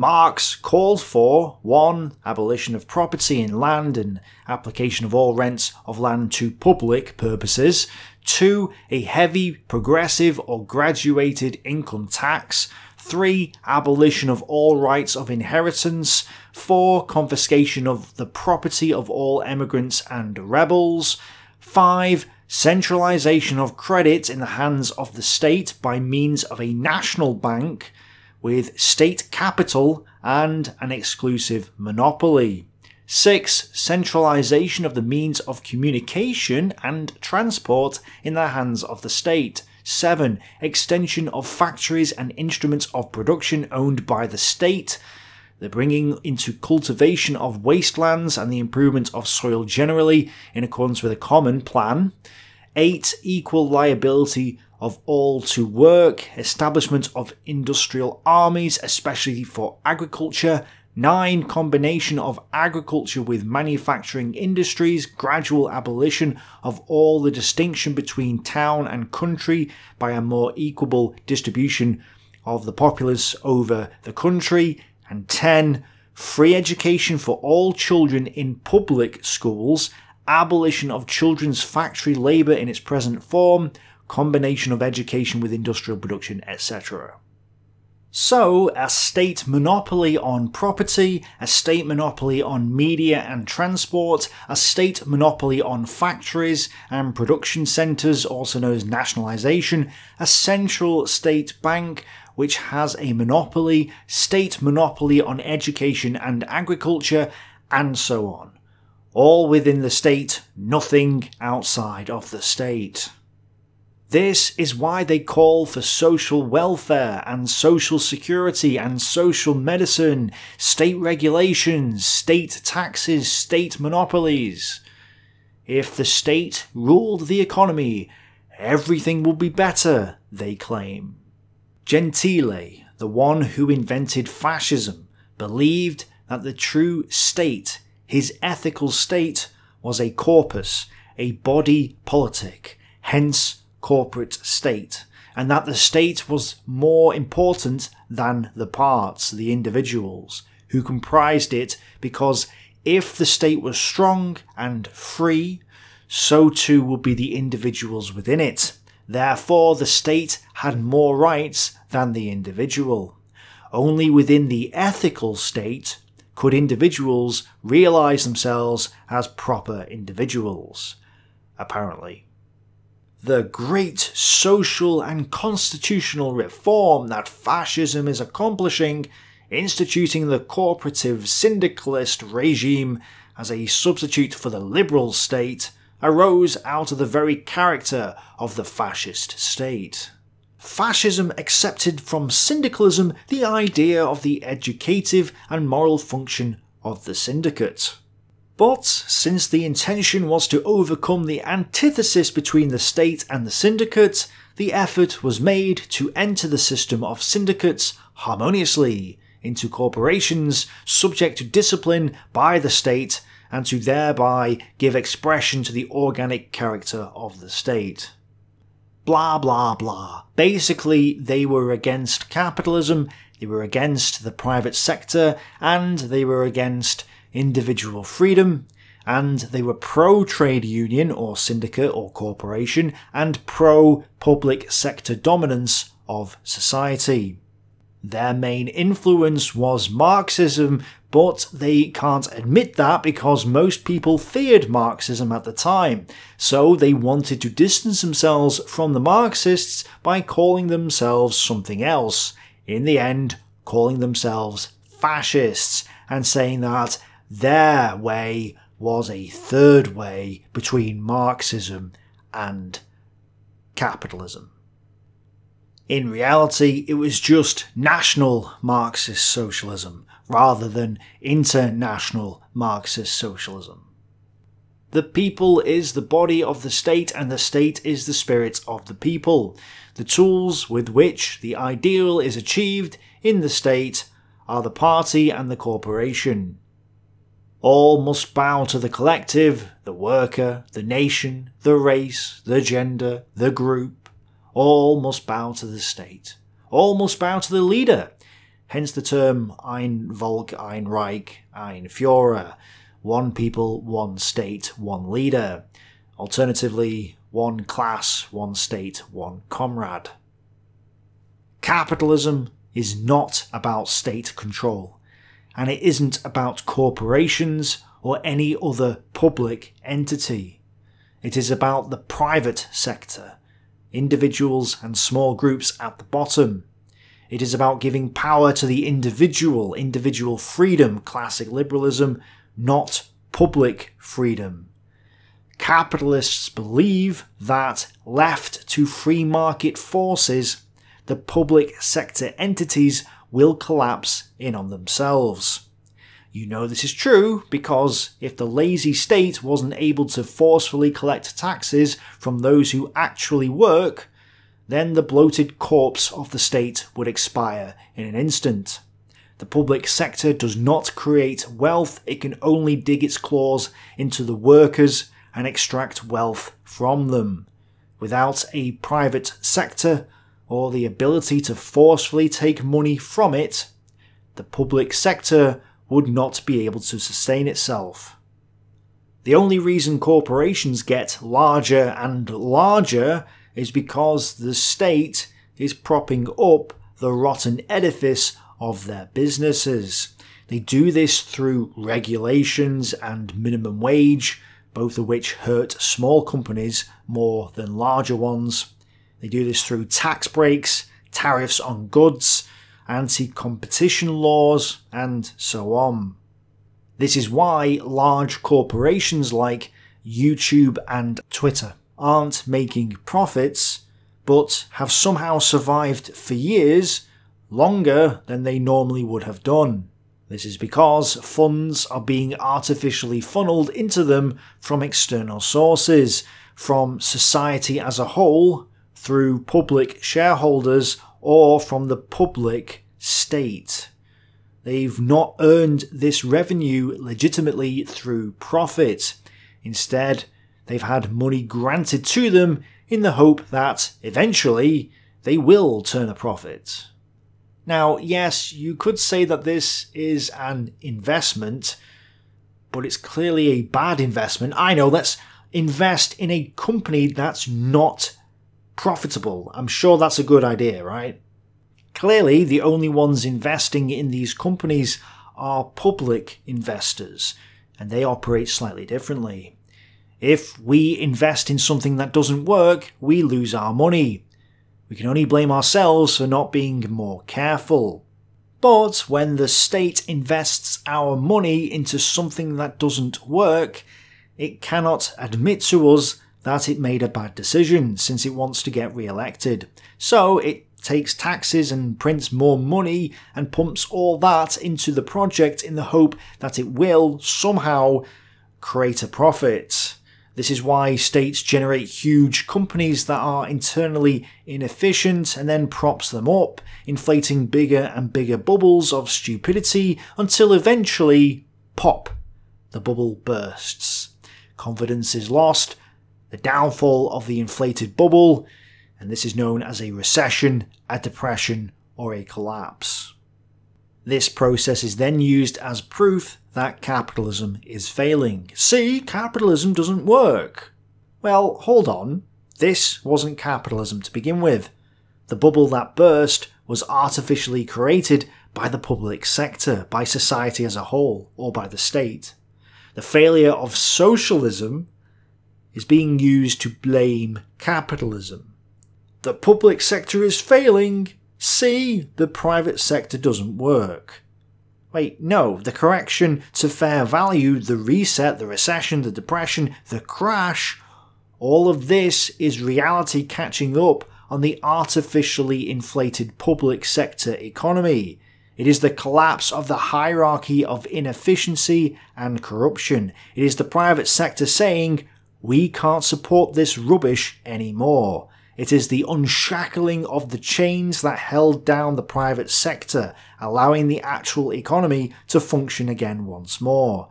Marx called for 1. Abolition of property in land and application of all rents of land to public purposes. 2. A heavy, progressive or graduated income tax. 3. Abolition of all rights of inheritance. 4. Confiscation of the property of all emigrants and rebels. 5. Centralisation of credit in the hands of the state by means of a national bank with state capital and an exclusive monopoly. 6. Centralisation of the means of communication and transport in the hands of the state. 7. Extension of factories and instruments of production owned by the state. the bringing into cultivation of wastelands and the improvement of soil generally in accordance with a common plan. 8. Equal liability of all to work, establishment of industrial armies, especially for agriculture. 9. Combination of agriculture with manufacturing industries, gradual abolition of all the distinction between town and country by a more equable distribution of the populace over the country, and 10. Free education for all children in public schools, abolition of children's factory labour in its present form, combination of education with industrial production, etc. So, a state monopoly on property, a state monopoly on media and transport, a state monopoly on factories and production centres, also known as nationalisation, a central state bank which has a monopoly, state monopoly on education and agriculture, and so on. All within the state, nothing outside of the state. This is why they call for social welfare and social security and social medicine, state regulations, state taxes, state monopolies. If the state ruled the economy, everything would be better, they claim. Gentile, the one who invented fascism, believed that the true state, his ethical state, was a corpus, a body politic, hence corporate state, and that the state was more important than the parts, the individuals, who comprised it, because if the state was strong and free, so too would be the individuals within it. Therefore, the state had more rights than the individual. Only within the ethical state could individuals realise themselves as proper individuals. Apparently. The great social and constitutional reform that fascism is accomplishing, instituting the corporative syndicalist regime as a substitute for the liberal state, arose out of the very character of the fascist state. Fascism accepted from syndicalism the idea of the educative and moral function of the syndicate. But since the intention was to overcome the antithesis between the state and the syndicate, the effort was made to enter the system of syndicates harmoniously into corporations subject to discipline by the state and to thereby give expression to the organic character of the state. Blah blah blah. Basically, they were against capitalism, they were against the private sector, and they were against individual freedom, and they were pro trade union or syndicate or corporation, and pro public sector dominance of society. Their main influence was Marxism, but they can't admit that because most people feared Marxism at the time, so they wanted to distance themselves from the Marxists by calling themselves something else. In the end, calling themselves fascists, and saying that their way was a third way between Marxism and capitalism. In reality, it was just national Marxist socialism, rather than international Marxist socialism. The people is the body of the state, and the state is the spirit of the people. The tools with which the ideal is achieved in the state are the party and the corporation. All must bow to the collective, the worker, the nation, the race, the gender, the group. All must bow to the state. All must bow to the leader. Hence the term Ein Volk, ein Reich, ein Führer. One people, one state, one leader. Alternatively, one class, one state, one comrade. Capitalism is not about state control and it isn't about corporations or any other public entity. It is about the private sector, individuals and small groups at the bottom. It is about giving power to the individual, individual freedom, classic liberalism, not public freedom. Capitalists believe that, left to free market forces, the public sector entities will collapse in on themselves. You know this is true because if the lazy state wasn't able to forcefully collect taxes from those who actually work, then the bloated corpse of the state would expire in an instant. The public sector does not create wealth, it can only dig its claws into the workers and extract wealth from them. Without a private sector, or the ability to forcefully take money from it, the public sector would not be able to sustain itself. The only reason corporations get larger and larger is because the state is propping up the rotten edifice of their businesses. They do this through regulations and minimum wage, both of which hurt small companies more than larger ones. They do this through tax breaks, tariffs on goods, anti-competition laws, and so on. This is why large corporations like YouTube and Twitter aren't making profits, but have somehow survived for years longer than they normally would have done. This is because funds are being artificially funneled into them from external sources, from society as a whole, through public shareholders, or from the public state. They've not earned this revenue legitimately through profit. Instead, they've had money granted to them in the hope that, eventually, they will turn a profit. Now, yes, you could say that this is an investment, but it's clearly a bad investment. I know, let's invest in a company that's not profitable. I'm sure that's a good idea, right? Clearly, the only ones investing in these companies are public investors, and they operate slightly differently. If we invest in something that doesn't work, we lose our money. We can only blame ourselves for not being more careful. But when the state invests our money into something that doesn't work, it cannot admit to us that it made a bad decision since it wants to get re-elected. So it takes taxes and prints more money and pumps all that into the project in the hope that it will somehow create a profit. This is why states generate huge companies that are internally inefficient and then props them up, inflating bigger and bigger bubbles of stupidity until eventually, pop, the bubble bursts. Confidence is lost, the downfall of the inflated bubble, and this is known as a recession, a depression, or a collapse. This process is then used as proof that capitalism is failing. See, capitalism doesn't work. Well, hold on. This wasn't capitalism to begin with. The bubble that burst was artificially created by the public sector, by society as a whole, or by the state. The failure of socialism is being used to blame capitalism. The public sector is failing, See, the private sector doesn't work. Wait, no, the correction to fair value, the reset, the recession, the depression, the crash, all of this is reality catching up on the artificially inflated public sector economy. It is the collapse of the hierarchy of inefficiency and corruption. It is the private sector saying, we can't support this rubbish anymore. It is the unshackling of the chains that held down the private sector, allowing the actual economy to function again once more.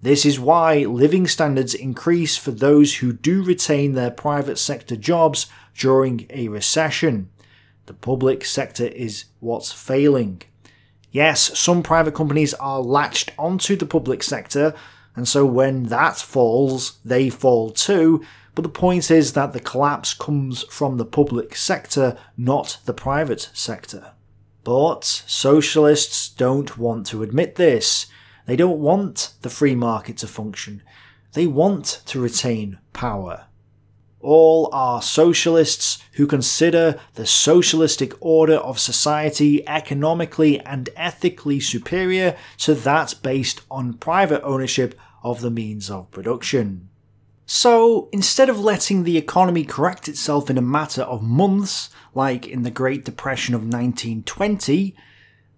This is why living standards increase for those who do retain their private sector jobs during a recession. The public sector is what's failing. Yes, some private companies are latched onto the public sector, and so when that falls, they fall too, but the point is that the collapse comes from the public sector, not the private sector. But socialists don't want to admit this. They don't want the free market to function. They want to retain power. All are socialists who consider the socialistic order of society economically and ethically superior to that based on private ownership of the means of production. So, instead of letting the economy correct itself in a matter of months, like in the Great Depression of 1920,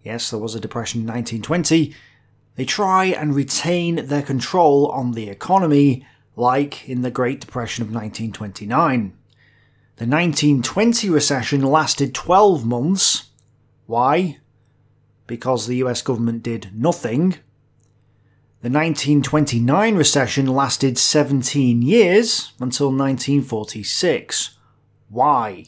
yes, there was a depression in 1920, they try and retain their control on the economy, like in the Great Depression of 1929. The 1920 recession lasted 12 months. Why? Because the US government did nothing. The 1929 recession lasted 17 years, until 1946. Why?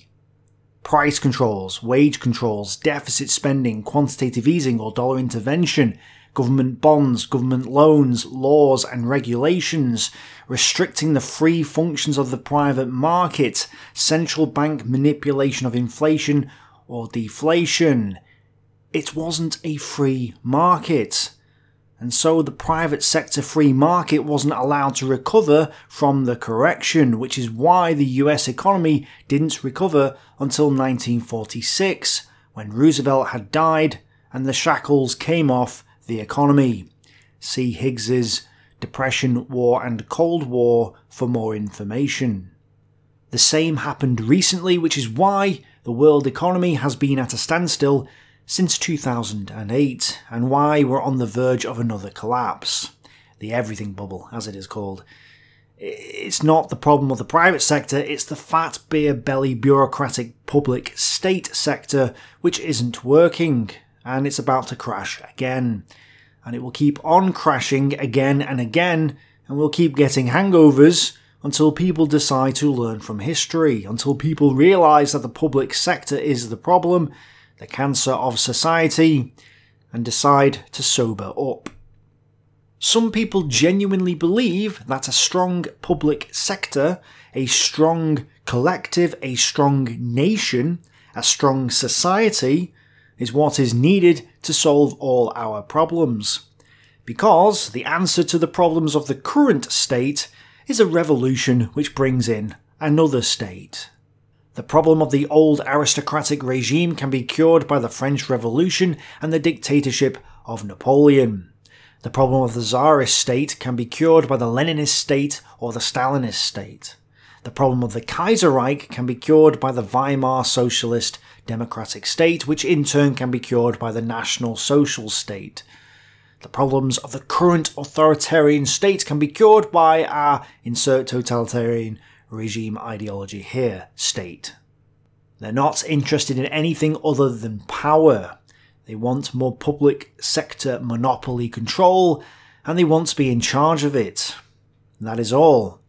Price controls, wage controls, deficit spending, quantitative easing or dollar intervention, government bonds, government loans, laws and regulations, restricting the free functions of the private market, central bank manipulation of inflation or deflation. It wasn't a free market. And so the private sector free market wasn't allowed to recover from the correction, which is why the US economy didn't recover until 1946, when Roosevelt had died and the shackles came off the economy. See Higgs's Depression, War and Cold War for more information. The same happened recently, which is why the world economy has been at a standstill since 2008, and why we're on the verge of another collapse. The everything bubble, as it is called. It's not the problem of the private sector, it's the fat beer belly bureaucratic public state sector which isn't working, and it's about to crash again. And it will keep on crashing again and again, and we'll keep getting hangovers until people decide to learn from history, until people realise that the public sector is the problem, the cancer of society, and decide to sober up. Some people genuinely believe that a strong public sector, a strong collective, a strong nation, a strong society, is what is needed to solve all our problems. Because the answer to the problems of the current state is a revolution which brings in another state. The problem of the old aristocratic regime can be cured by the French Revolution and the dictatorship of Napoleon. The problem of the Tsarist state can be cured by the Leninist state or the Stalinist state. The problem of the Kaiserreich can be cured by the Weimar Socialist Democratic State, which in turn can be cured by the National Social State. The problems of the current authoritarian state can be cured by our insert totalitarian regime ideology here, state. They're not interested in anything other than power. They want more public sector monopoly control, and they want to be in charge of it. That is all.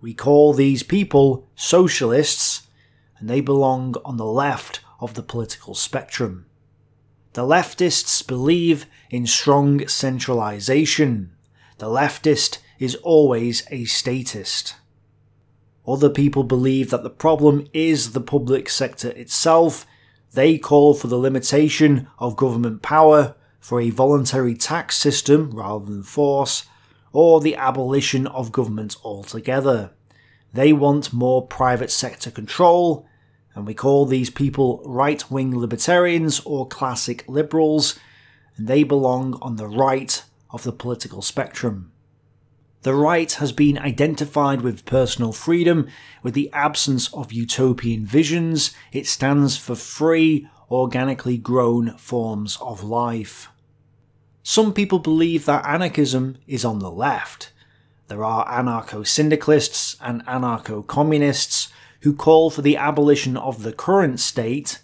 We call these people socialists, and they belong on the left of the political spectrum. The leftists believe in strong centralisation. The leftist is always a statist. Other people believe that the problem is the public sector itself. They call for the limitation of government power, for a voluntary tax system rather than force, or the abolition of government altogether. They want more private sector control, and we call these people right wing libertarians or classic liberals, and they belong on the right of the political spectrum. The right has been identified with personal freedom, with the absence of utopian visions. It stands for free, organically grown forms of life. Some people believe that anarchism is on the left. There are anarcho-syndicalists and anarcho-communists who call for the abolition of the current state,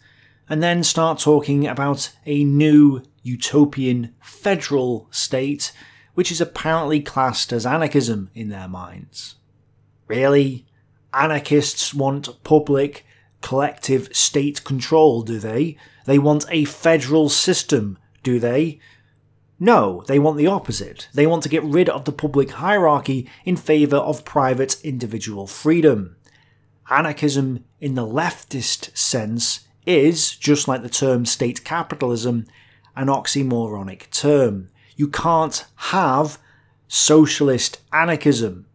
and then start talking about a new utopian federal state which is apparently classed as anarchism in their minds. Really? Anarchists want public, collective state control, do they? They want a federal system, do they? No, they want the opposite. They want to get rid of the public hierarchy in favour of private individual freedom. Anarchism, in the leftist sense, is, just like the term state capitalism, an oxymoronic term. You can't have socialist anarchism.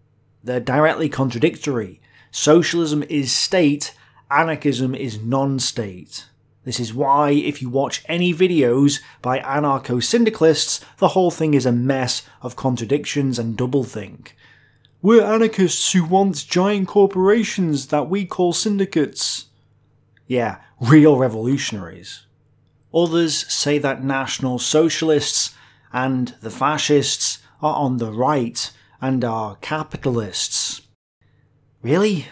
They're directly contradictory. Socialism is state, anarchism is non-state. This is why, if you watch any videos by anarcho-syndicalists, the whole thing is a mess of contradictions and doublethink. We're anarchists who want giant corporations that we call syndicates. Yeah, real revolutionaries. Others say that National Socialists and the Fascists are on the right and are capitalists. Really?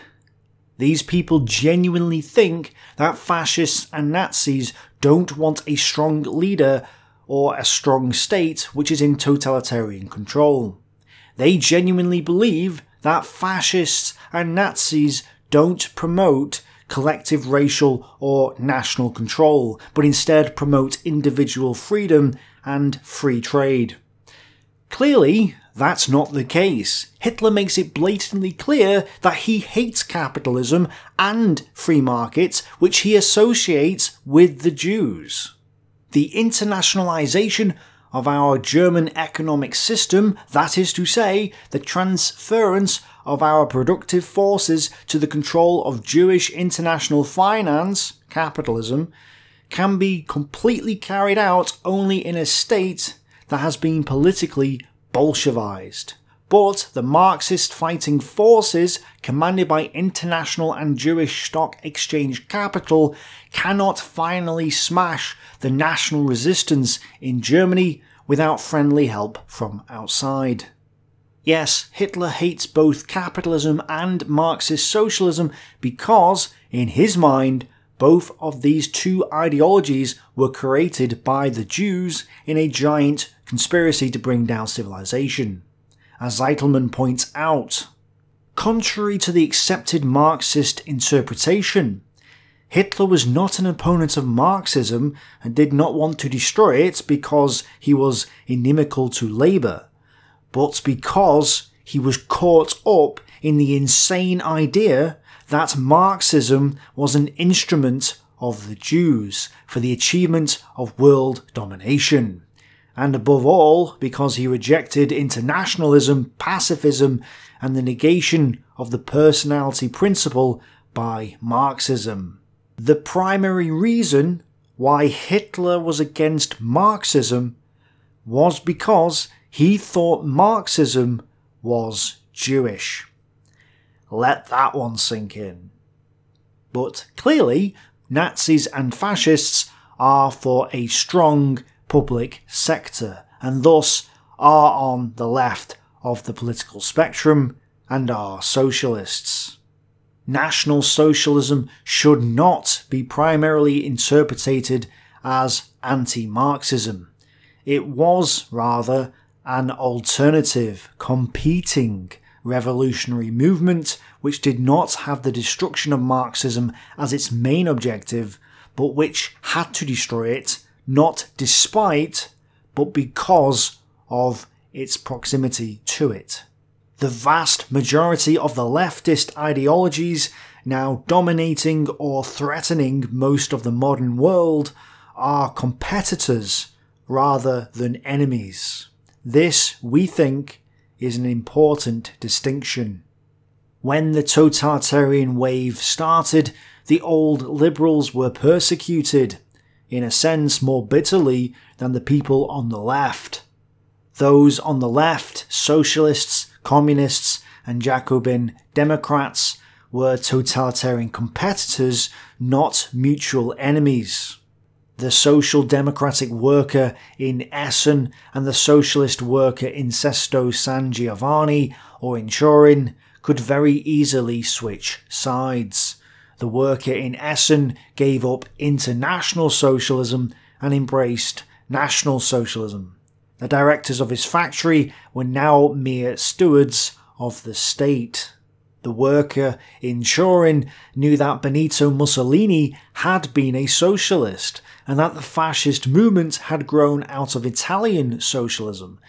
These people genuinely think that fascists and Nazis don't want a strong leader or a strong state which is in totalitarian control. They genuinely believe that fascists and Nazis don't promote collective racial or national control, but instead promote individual freedom and free trade. Clearly, that's not the case. Hitler makes it blatantly clear that he hates capitalism and free markets, which he associates with the Jews. The internationalization of our German economic system, that is to say, the transference of our productive forces to the control of Jewish international finance, capitalism, can be completely carried out only in a state that has been politically Bolshevized. But the Marxist fighting forces, commanded by international and Jewish stock exchange capital, cannot finally smash the national resistance in Germany without friendly help from outside. Yes, Hitler hates both capitalism and Marxist socialism because, in his mind, both of these two ideologies were created by the Jews in a giant conspiracy to bring down civilization. As Zitelmann points out, contrary to the accepted Marxist interpretation, Hitler was not an opponent of Marxism and did not want to destroy it because he was inimical to labour, but because he was caught up in the insane idea that Marxism was an instrument of the Jews for the achievement of world domination. And above all, because he rejected internationalism, pacifism, and the negation of the personality principle by Marxism. The primary reason why Hitler was against Marxism was because he thought Marxism was Jewish. Let that one sink in. But clearly, Nazis and fascists are for a strong public sector, and thus are on the left of the political spectrum and are socialists. National Socialism should not be primarily interpreted as anti-Marxism. It was, rather, an alternative, competing revolutionary movement which did not have the destruction of Marxism as its main objective, but which had to destroy it, not despite, but because of its proximity to it. The vast majority of the leftist ideologies now dominating or threatening most of the modern world are competitors rather than enemies. This, we think, is an important distinction. When the totalitarian wave started, the old liberals were persecuted, in a sense more bitterly than the people on the left. Those on the left, socialists, communists and Jacobin Democrats were totalitarian competitors, not mutual enemies. The social democratic worker in Essen and the socialist worker in Sesto San Giovanni or in Turin could very easily switch sides. The worker in Essen gave up international socialism and embraced national socialism. The directors of his factory were now mere stewards of the state. The worker in Turin knew that Benito Mussolini had been a socialist, and that the fascist movement had grown out of Italian socialism,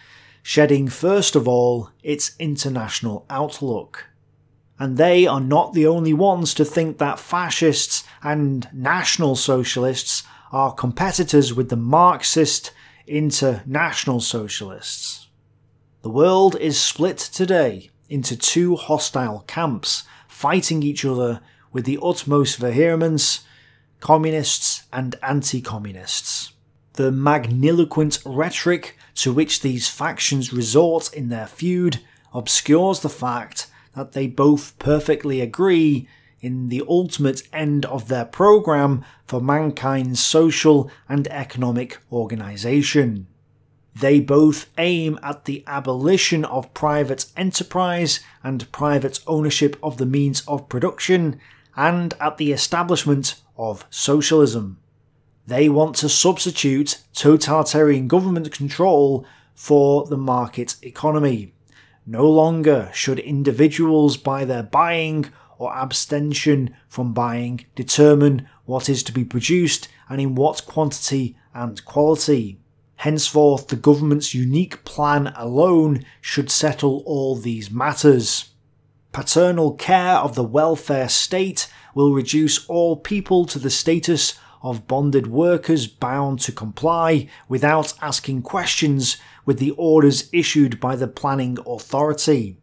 shedding first of all its international outlook. And they are not the only ones to think that fascists and National Socialists are competitors with the Marxist international socialists. The world is split today into two hostile camps, fighting each other with the utmost vehemence communists and anti communists. The magniloquent rhetoric to which these factions resort in their feud obscures the fact that they both perfectly agree in the ultimate end of their program for mankind's social and economic organization. They both aim at the abolition of private enterprise and private ownership of the means of production, and at the establishment of socialism. They want to substitute totalitarian government control for the market economy. No longer should individuals by their buying or abstention from buying determine what is to be produced and in what quantity and quality. Henceforth, the government's unique plan alone should settle all these matters. Paternal care of the welfare state will reduce all people to the status of bonded workers bound to comply without asking questions with the orders issued by the planning authority.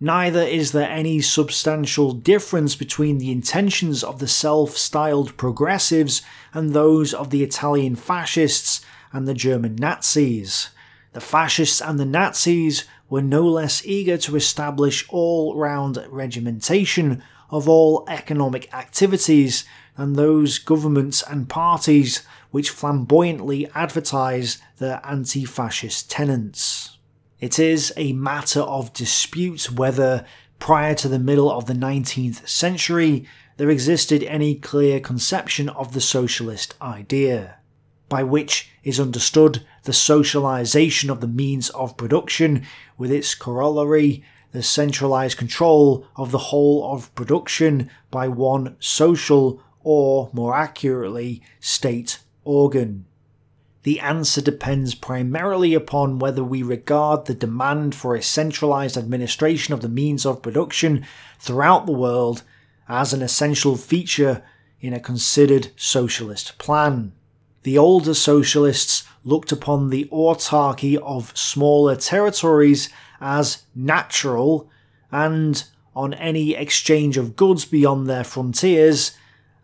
Neither is there any substantial difference between the intentions of the self-styled progressives and those of the Italian fascists and the German Nazis. The fascists and the Nazis were no less eager to establish all-round regimentation of all economic activities than those governments and parties which flamboyantly advertise their anti-fascist tenets. It is a matter of dispute whether, prior to the middle of the 19th century, there existed any clear conception of the socialist idea, by which is understood the socialization of the means of production with its corollary the centralized control of the whole of production by one social or, more accurately, state organ? The answer depends primarily upon whether we regard the demand for a centralized administration of the means of production throughout the world as an essential feature in a considered socialist plan. The older socialists looked upon the autarky of smaller territories as natural and on any exchange of goods beyond their frontiers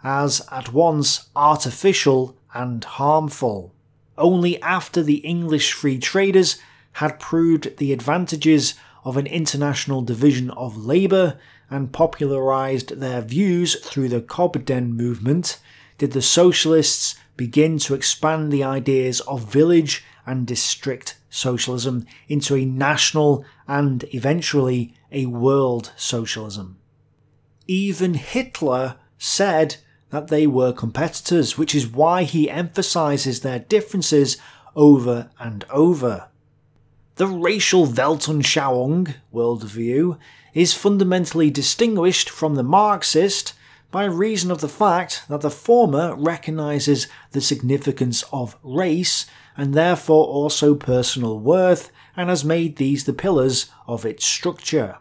as at once artificial and harmful. Only after the English free traders had proved the advantages of an international division of labour and popularised their views through the Cobden movement, did the socialists begin to expand the ideas of village and district socialism into a national and eventually a world socialism. Even Hitler said that they were competitors, which is why he emphasises their differences over and over. The racial Weltanschauung worldview is fundamentally distinguished from the Marxist by reason of the fact that the former recognises the significance of race and therefore also personal worth and has made these the pillars of its structure.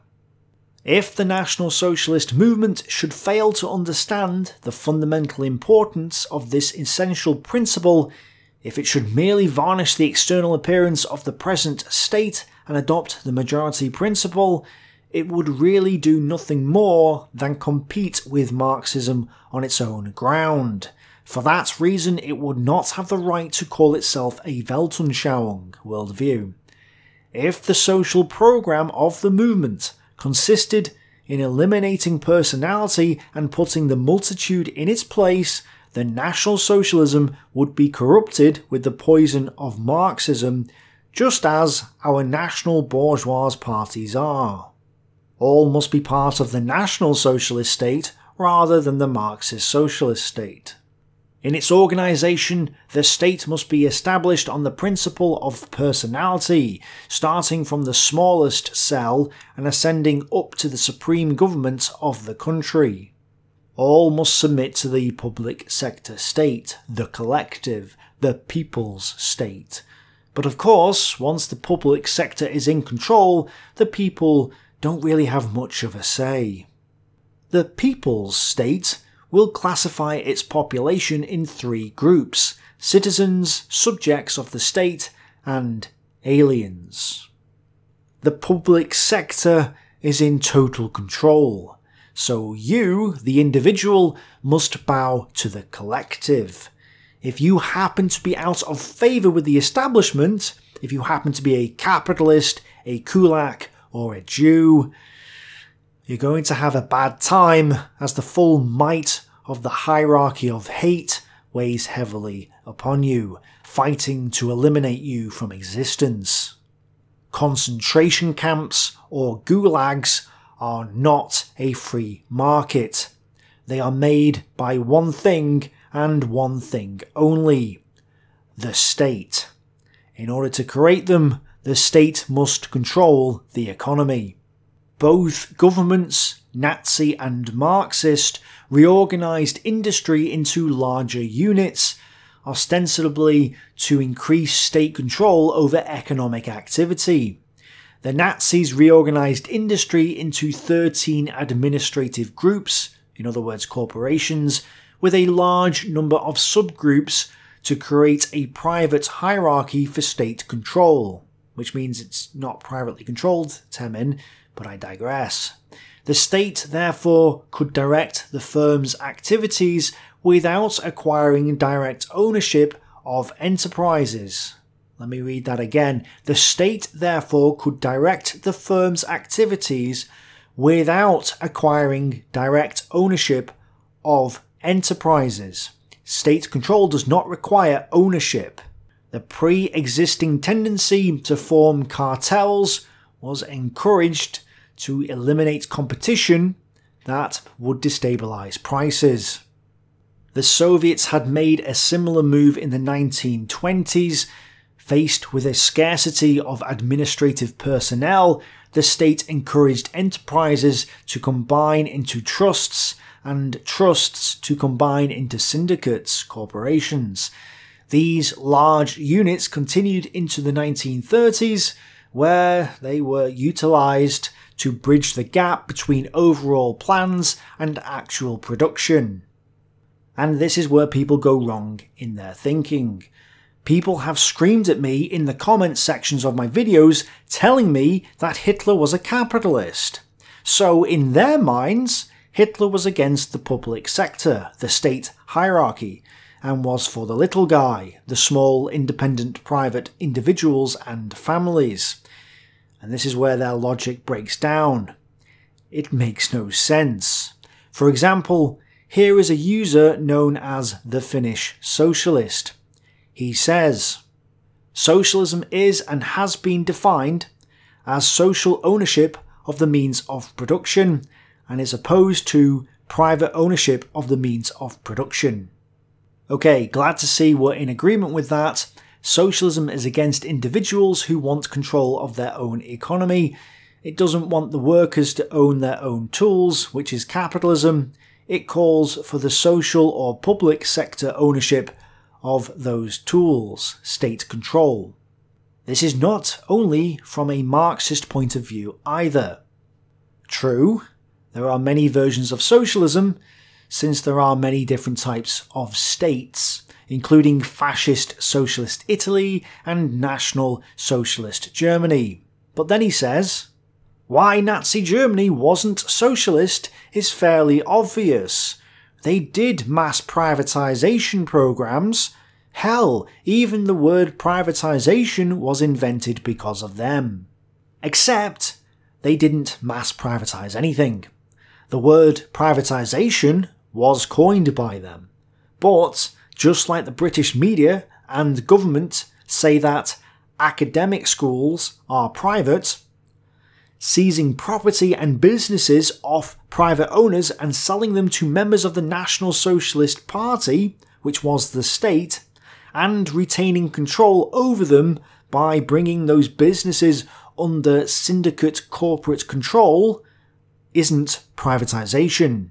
If the National Socialist movement should fail to understand the fundamental importance of this essential principle, if it should merely varnish the external appearance of the present state and adopt the majority principle, it would really do nothing more than compete with Marxism on its own ground. For that reason, it would not have the right to call itself a Weltanschauung worldview. If the social program of the movement consisted in eliminating personality and putting the multitude in its place, then National Socialism would be corrupted with the poison of Marxism, just as our national bourgeois parties are. All must be part of the National Socialist state rather than the Marxist Socialist state. In its organisation, the state must be established on the principle of personality, starting from the smallest cell and ascending up to the supreme government of the country. All must submit to the public sector state, the collective, the people's state. But of course, once the public sector is in control, the people don't really have much of a say. The people's state will classify its population in three groups citizens, subjects of the state, and aliens. The public sector is in total control, so you, the individual, must bow to the collective. If you happen to be out of favour with the establishment, if you happen to be a capitalist, a kulak, or a Jew, you're going to have a bad time as the full might of the hierarchy of hate weighs heavily upon you, fighting to eliminate you from existence. Concentration camps or gulags are not a free market. They are made by one thing and one thing only the state. In order to create them, the state must control the economy. Both governments, Nazi and Marxist, reorganised industry into larger units, ostensibly to increase state control over economic activity. The Nazis reorganised industry into 13 administrative groups, in other words corporations, with a large number of subgroups to create a private hierarchy for state control. Which means it's not privately controlled, Temin, but I digress. The state, therefore, could direct the firm's activities without acquiring direct ownership of enterprises. Let me read that again. The state, therefore, could direct the firm's activities without acquiring direct ownership of enterprises. State control does not require ownership. The pre existing tendency to form cartels was encouraged to eliminate competition that would destabilize prices. The Soviets had made a similar move in the 1920s. Faced with a scarcity of administrative personnel, the state encouraged enterprises to combine into trusts and trusts to combine into syndicates, corporations. These large units continued into the 1930s, where they were utilised to bridge the gap between overall plans and actual production. And this is where people go wrong in their thinking. People have screamed at me in the comment sections of my videos telling me that Hitler was a capitalist. So in their minds, Hitler was against the public sector, the state hierarchy, and was for the little guy, the small independent private individuals and families. And this is where their logic breaks down. It makes no sense. For example, here is a user known as the Finnish Socialist. He says, Socialism is and has been defined as social ownership of the means of production and is opposed to private ownership of the means of production. Okay, glad to see we're in agreement with that. Socialism is against individuals who want control of their own economy. It doesn't want the workers to own their own tools, which is capitalism. It calls for the social or public sector ownership of those tools, state control. This is not only from a Marxist point of view either. True, there are many versions of socialism, since there are many different types of states including fascist socialist Italy and National Socialist Germany. But then he says, why Nazi Germany wasn't socialist is fairly obvious. They did mass privatization programs. Hell, even the word privatization was invented because of them. Except, they didn't mass privatize anything. The word privatization was coined by them. But just like the British media and government say that academic schools are private, seizing property and businesses off private owners and selling them to members of the National Socialist Party, which was the state, and retaining control over them by bringing those businesses under syndicate corporate control, isn't privatisation.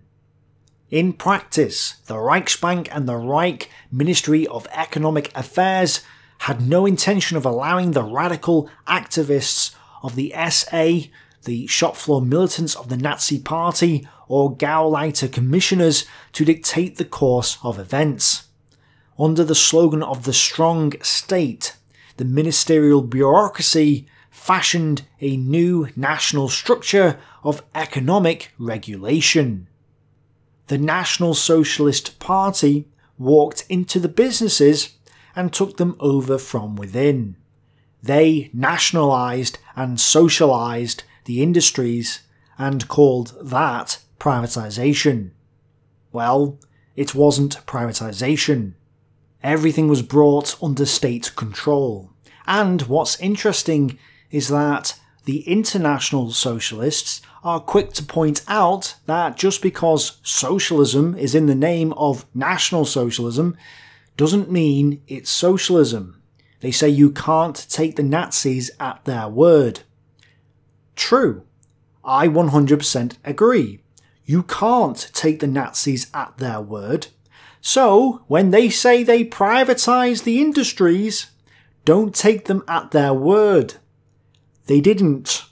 In practice, the Reichsbank and the Reich Ministry of Economic Affairs had no intention of allowing the radical activists of the SA, the shop floor militants of the Nazi Party, or Gauleiter commissioners to dictate the course of events. Under the slogan of the strong state, the ministerial bureaucracy fashioned a new national structure of economic regulation the National Socialist Party walked into the businesses and took them over from within. They nationalised and socialised the industries and called that privatisation. Well, it wasn't privatisation. Everything was brought under state control. And what's interesting is that the international socialists are quick to point out that just because socialism is in the name of National Socialism doesn't mean it's socialism. They say you can't take the Nazis at their word. True. I 100% agree. You can't take the Nazis at their word. So, when they say they privatise the industries, don't take them at their word. They didn't.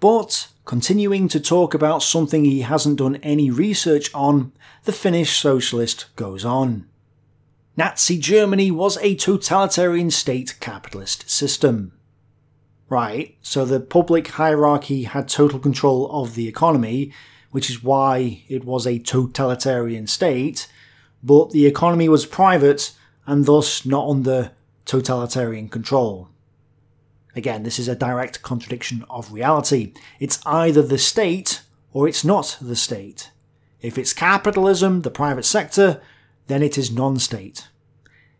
But, continuing to talk about something he hasn't done any research on, the Finnish socialist goes on. Nazi Germany was a totalitarian state capitalist system. Right, so the public hierarchy had total control of the economy, which is why it was a totalitarian state, but the economy was private and thus not under totalitarian control. Again, this is a direct contradiction of reality. It's either the state or it's not the state. If it's capitalism, the private sector, then it is non-state.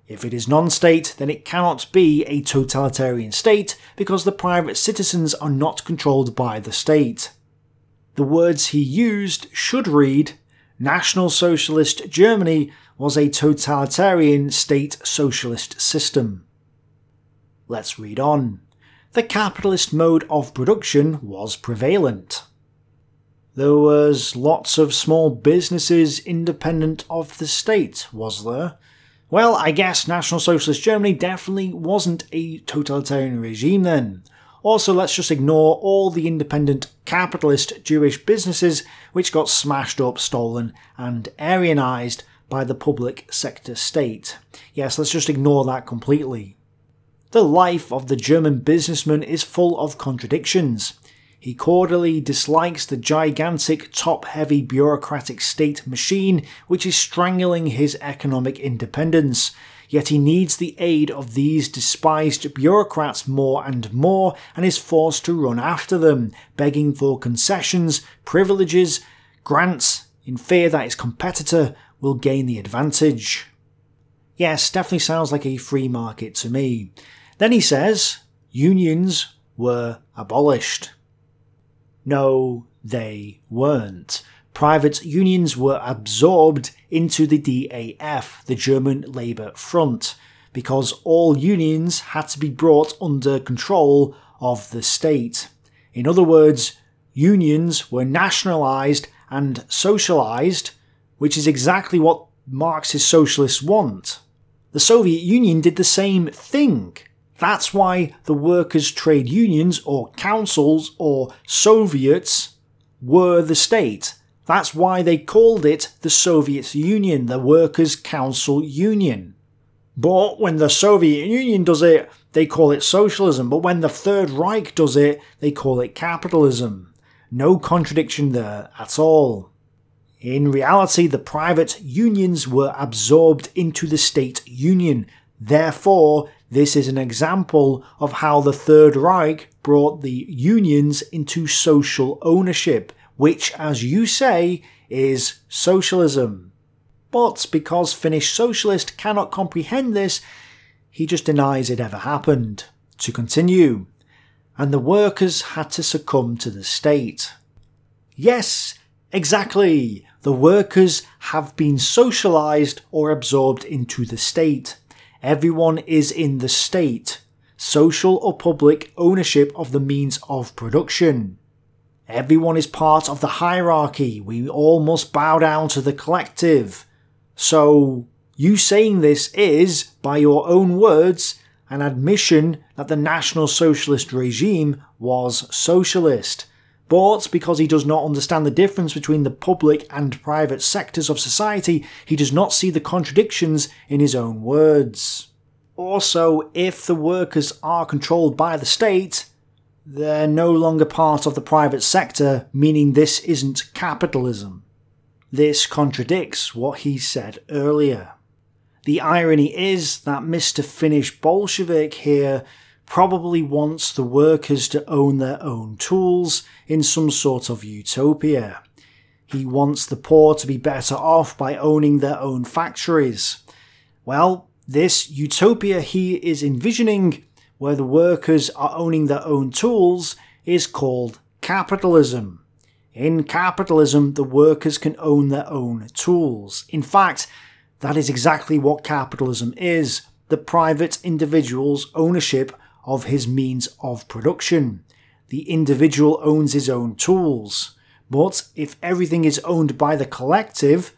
If it is non-state, then it cannot be a totalitarian state because the private citizens are not controlled by the state. The words he used should read, National Socialist Germany was a totalitarian state socialist system. Let's read on. The capitalist mode of production was prevalent. There was lots of small businesses independent of the state, was there? Well, I guess National Socialist Germany definitely wasn't a totalitarian regime then. Also, let's just ignore all the independent capitalist Jewish businesses which got smashed up, stolen, and Aryanized by the public sector state. Yes, let's just ignore that completely. The life of the German businessman is full of contradictions. He cordially dislikes the gigantic, top-heavy bureaucratic state machine which is strangling his economic independence, yet he needs the aid of these despised bureaucrats more and more and is forced to run after them, begging for concessions, privileges, grants, in fear that his competitor will gain the advantage. Yes, definitely sounds like a free market to me. Then he says, unions were abolished. No, they weren't. Private unions were absorbed into the DAF, the German Labour Front, because all unions had to be brought under control of the state. In other words, unions were nationalised and socialised, which is exactly what Marxist socialists want. The Soviet Union did the same thing. That's why the workers' trade unions, or councils, or Soviets were the state. That's why they called it the Soviet Union, the Workers' Council Union. But when the Soviet Union does it, they call it socialism. But when the Third Reich does it, they call it capitalism. No contradiction there at all. In reality, the private unions were absorbed into the state union. Therefore, this is an example of how the Third Reich brought the unions into social ownership, which, as you say, is socialism. But because Finnish socialist cannot comprehend this, he just denies it ever happened. To continue, and the workers had to succumb to the state. Yes, exactly. The workers have been socialised or absorbed into the state. Everyone is in the state, social or public ownership of the means of production. Everyone is part of the hierarchy, we all must bow down to the collective. So, you saying this is, by your own words, an admission that the National Socialist regime was socialist, but because he does not understand the difference between the public and private sectors of society, he does not see the contradictions in his own words. Also, if the workers are controlled by the state, they're no longer part of the private sector, meaning this isn't capitalism. This contradicts what he said earlier. The irony is that Mr. Finnish Bolshevik here probably wants the workers to own their own tools in some sort of utopia. He wants the poor to be better off by owning their own factories. Well, this utopia he is envisioning, where the workers are owning their own tools, is called capitalism. In capitalism, the workers can own their own tools. In fact, that is exactly what capitalism is the private individual's ownership of his means of production. The individual owns his own tools. But if everything is owned by the collective,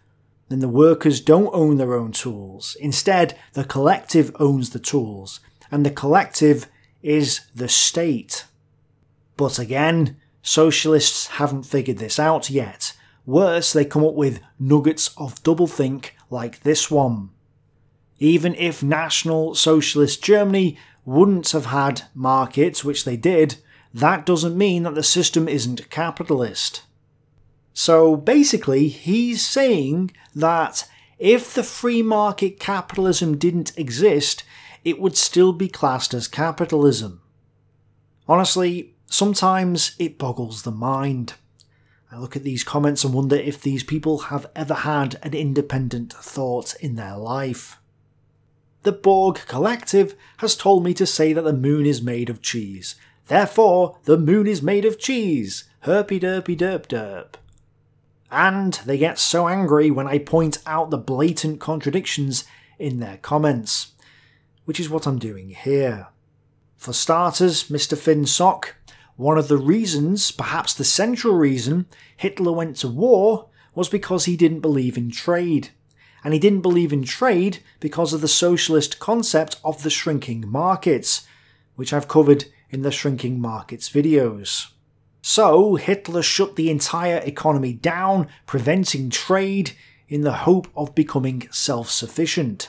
then the workers don't own their own tools. Instead, the collective owns the tools, and the collective is the state. But again, socialists haven't figured this out yet. Worse, they come up with nuggets of doublethink like this one. Even if National Socialist Germany wouldn't have had markets, which they did, that doesn't mean that the system isn't capitalist. So basically, he's saying that if the free market capitalism didn't exist, it would still be classed as capitalism. Honestly, sometimes it boggles the mind. I look at these comments and wonder if these people have ever had an independent thought in their life. The Borg Collective has told me to say that the moon is made of cheese. Therefore, the moon is made of cheese. Herpy derpy derp derp. And they get so angry when I point out the blatant contradictions in their comments, which is what I'm doing here. For starters, Mr. Finsock, one of the reasons, perhaps the central reason, Hitler went to war was because he didn't believe in trade. And he didn't believe in trade because of the socialist concept of the shrinking markets, which I've covered in the shrinking markets videos. So Hitler shut the entire economy down, preventing trade, in the hope of becoming self-sufficient.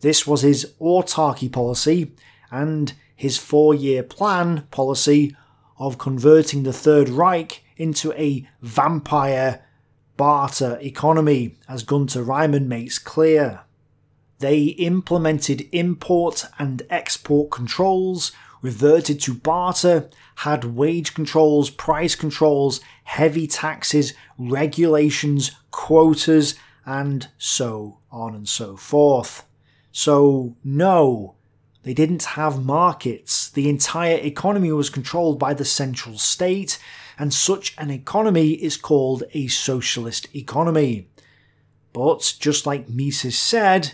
This was his autarky policy, and his four-year plan policy of converting the Third Reich into a vampire barter economy, as Gunter Reimann makes clear. They implemented import and export controls, reverted to barter, had wage controls, price controls, heavy taxes, regulations, quotas, and so on and so forth. So, no, they didn't have markets. The entire economy was controlled by the central state, and such an economy is called a socialist economy. But, just like Mises said,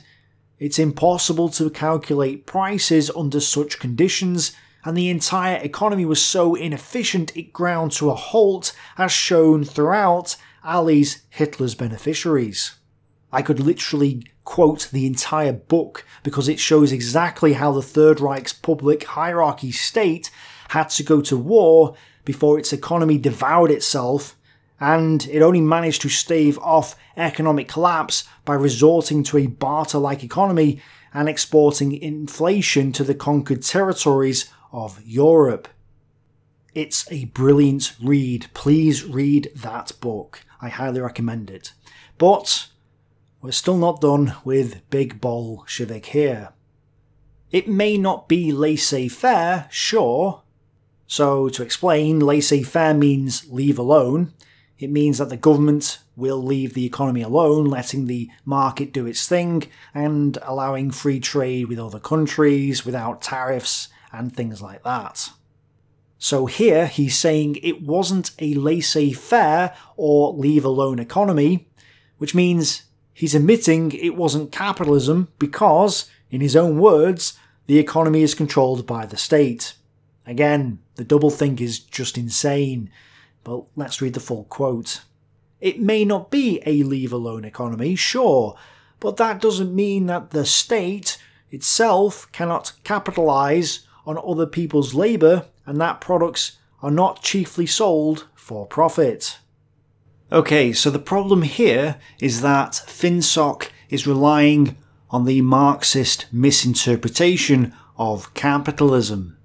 it's impossible to calculate prices under such conditions and the entire economy was so inefficient it ground to a halt, as shown throughout Aly's Hitler's Beneficiaries. I could literally quote the entire book because it shows exactly how the Third Reich's public hierarchy state had to go to war before its economy devoured itself, and it only managed to stave off economic collapse by resorting to a barter like economy and exporting inflation to the conquered territories of Europe. It's a brilliant read. Please read that book. I highly recommend it. But we're still not done with Big Bolshevik here. It may not be laissez-faire, sure. So to explain, laissez-faire means leave alone. It means that the government will leave the economy alone, letting the market do its thing, and allowing free trade with other countries without tariffs and things like that. So here he's saying it wasn't a laissez-faire or leave-alone economy, which means he's admitting it wasn't capitalism because, in his own words, the economy is controlled by the state. Again, the doublethink is just insane, but let's read the full quote. It may not be a leave-alone economy, sure, but that doesn't mean that the state itself cannot capitalise on other people's labour and that products are not chiefly sold for profit. Okay, so the problem here is that FinSock is relying on the Marxist misinterpretation of capitalism.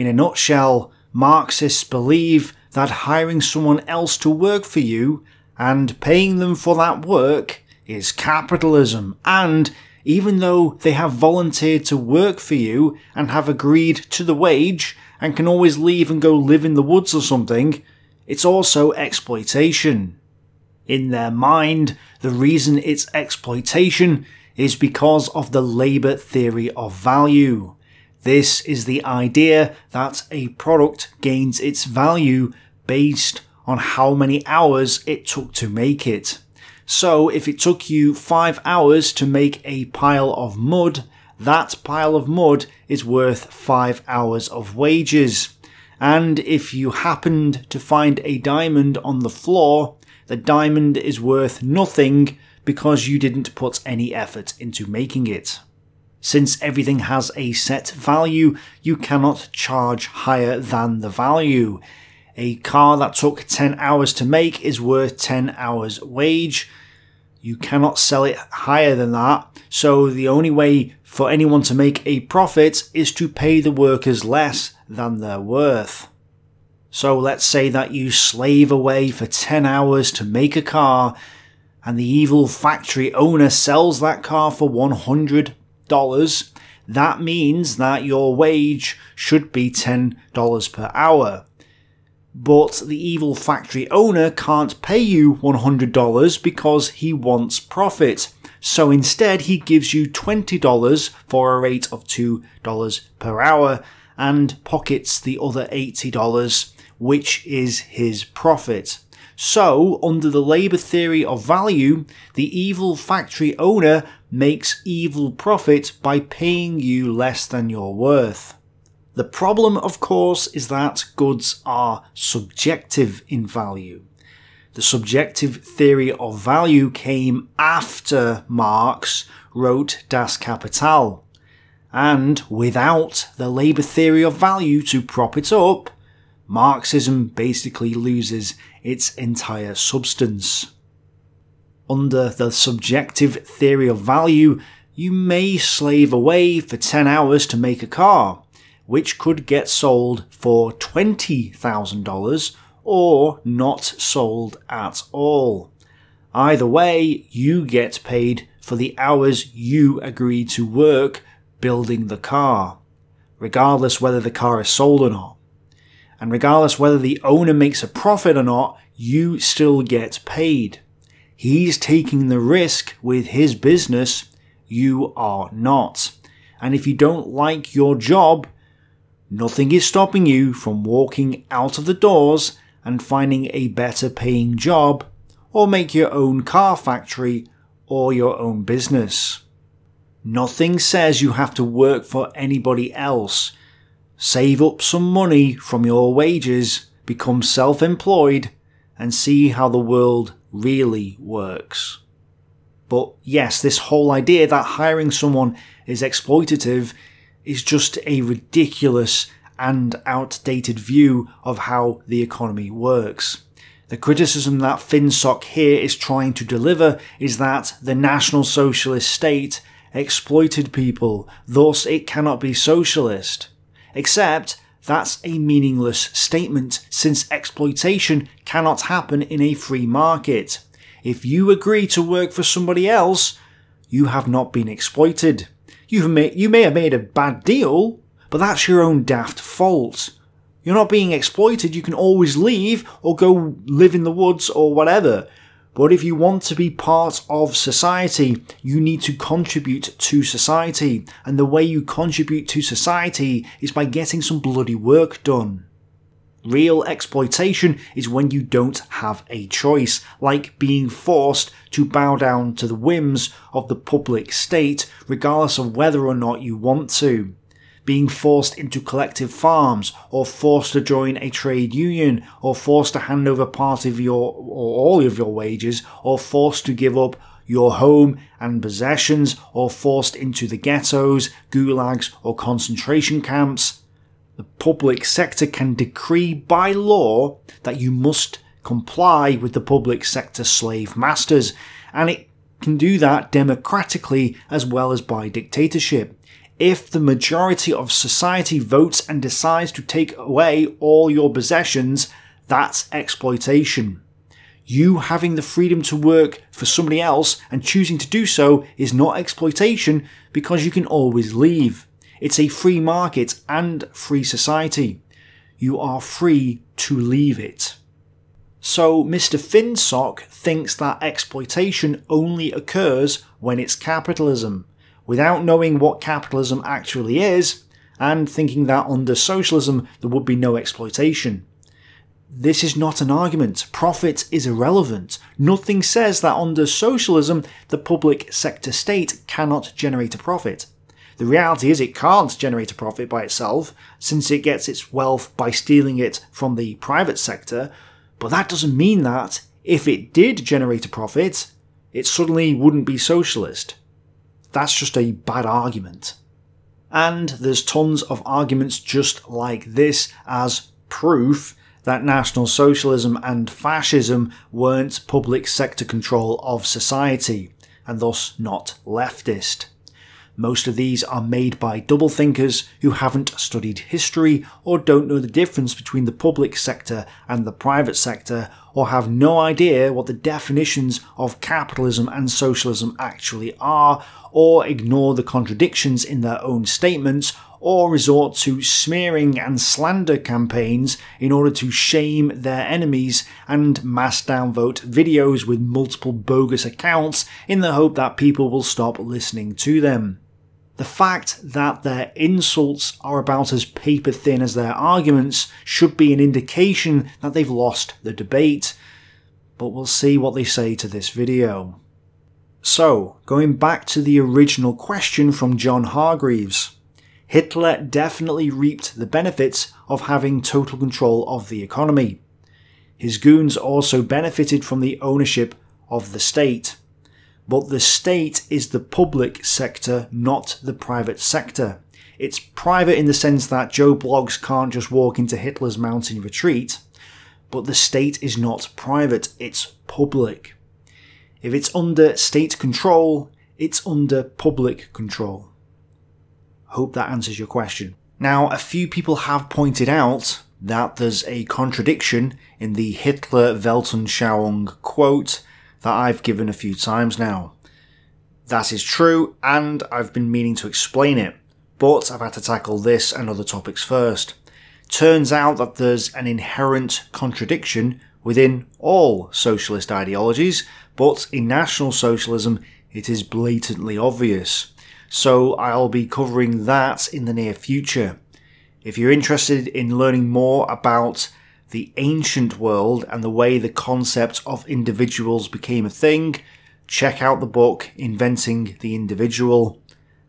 In a nutshell, Marxists believe that hiring someone else to work for you and paying them for that work is capitalism and even though they have volunteered to work for you and have agreed to the wage and can always leave and go live in the woods or something, it's also exploitation. In their mind, the reason it's exploitation is because of the labour theory of value. This is the idea that a product gains its value based on how many hours it took to make it. So if it took you 5 hours to make a pile of mud, that pile of mud is worth 5 hours of wages. And if you happened to find a diamond on the floor, the diamond is worth nothing because you didn't put any effort into making it. Since everything has a set value, you cannot charge higher than the value. A car that took 10 hours to make is worth 10 hours wage. You cannot sell it higher than that, so the only way for anyone to make a profit is to pay the workers less than their worth. So let's say that you slave away for 10 hours to make a car, and the evil factory owner sells that car for $100. That means that your wage should be $10 per hour but the evil factory owner can't pay you $100 because he wants profit. So instead, he gives you $20 for a rate of $2 per hour and pockets the other $80, which is his profit. So, under the labour theory of value, the evil factory owner makes evil profit by paying you less than you're worth. The problem, of course, is that goods are subjective in value. The subjective theory of value came after Marx wrote Das Kapital. And without the labour theory of value to prop it up, Marxism basically loses its entire substance. Under the subjective theory of value, you may slave away for 10 hours to make a car, which could get sold for $20,000 or not sold at all. Either way, you get paid for the hours you agreed to work building the car, regardless whether the car is sold or not. And regardless whether the owner makes a profit or not, you still get paid. He's taking the risk with his business, you are not. And if you don't like your job, Nothing is stopping you from walking out of the doors and finding a better paying job, or make your own car factory or your own business. Nothing says you have to work for anybody else. Save up some money from your wages, become self employed, and see how the world really works. But yes, this whole idea that hiring someone is exploitative is just a ridiculous and outdated view of how the economy works. The criticism that FinSoc here is trying to deliver is that the National Socialist state exploited people, thus it cannot be socialist. Except that's a meaningless statement since exploitation cannot happen in a free market. If you agree to work for somebody else, you have not been exploited. You've made, you may have made a bad deal, but that's your own daft fault. You're not being exploited, you can always leave or go live in the woods or whatever. But if you want to be part of society, you need to contribute to society. And the way you contribute to society is by getting some bloody work done. Real exploitation is when you don't have a choice, like being forced to bow down to the whims of the public state, regardless of whether or not you want to. Being forced into collective farms, or forced to join a trade union, or forced to hand over part of your or all of your wages, or forced to give up your home and possessions, or forced into the ghettos, gulags, or concentration camps the public sector can decree by law that you must comply with the public sector slave masters, and it can do that democratically as well as by dictatorship. If the majority of society votes and decides to take away all your possessions, that's exploitation. You having the freedom to work for somebody else and choosing to do so is not exploitation because you can always leave. It's a free market and free society. You are free to leave it. So Mr. Finsock thinks that exploitation only occurs when it's capitalism, without knowing what capitalism actually is, and thinking that under socialism there would be no exploitation. This is not an argument. Profit is irrelevant. Nothing says that under socialism the public sector state cannot generate a profit. The reality is it can't generate a profit by itself, since it gets its wealth by stealing it from the private sector, but that doesn't mean that, if it did generate a profit, it suddenly wouldn't be socialist. That's just a bad argument. And there's tons of arguments just like this as proof that National Socialism and Fascism weren't public sector control of society, and thus not leftist. Most of these are made by double thinkers who haven't studied history or don't know the difference between the public sector and the private sector or have no idea what the definitions of capitalism and socialism actually are or ignore the contradictions in their own statements or resort to smearing and slander campaigns in order to shame their enemies and mass downvote videos with multiple bogus accounts in the hope that people will stop listening to them. The fact that their insults are about as paper thin as their arguments should be an indication that they've lost the debate, but we'll see what they say to this video. So, going back to the original question from John Hargreaves. Hitler definitely reaped the benefits of having total control of the economy. His goons also benefited from the ownership of the state. But the state is the public sector, not the private sector. It's private in the sense that Joe Bloggs can't just walk into Hitler's mountain retreat, but the state is not private, it's public. If it's under state control, it's under public control. Hope that answers your question. Now, a few people have pointed out that there's a contradiction in the Hitler Weltanschauung quote that I've given a few times now. That is true, and I've been meaning to explain it, but I've had to tackle this and other topics first. Turns out that there's an inherent contradiction within all socialist ideologies, but in National Socialism it is blatantly obvious so I'll be covering that in the near future. If you're interested in learning more about the ancient world and the way the concept of individuals became a thing, check out the book Inventing the Individual.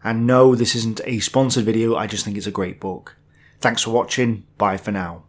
And no, this isn't a sponsored video, I just think it's a great book. Thanks for watching, bye for now.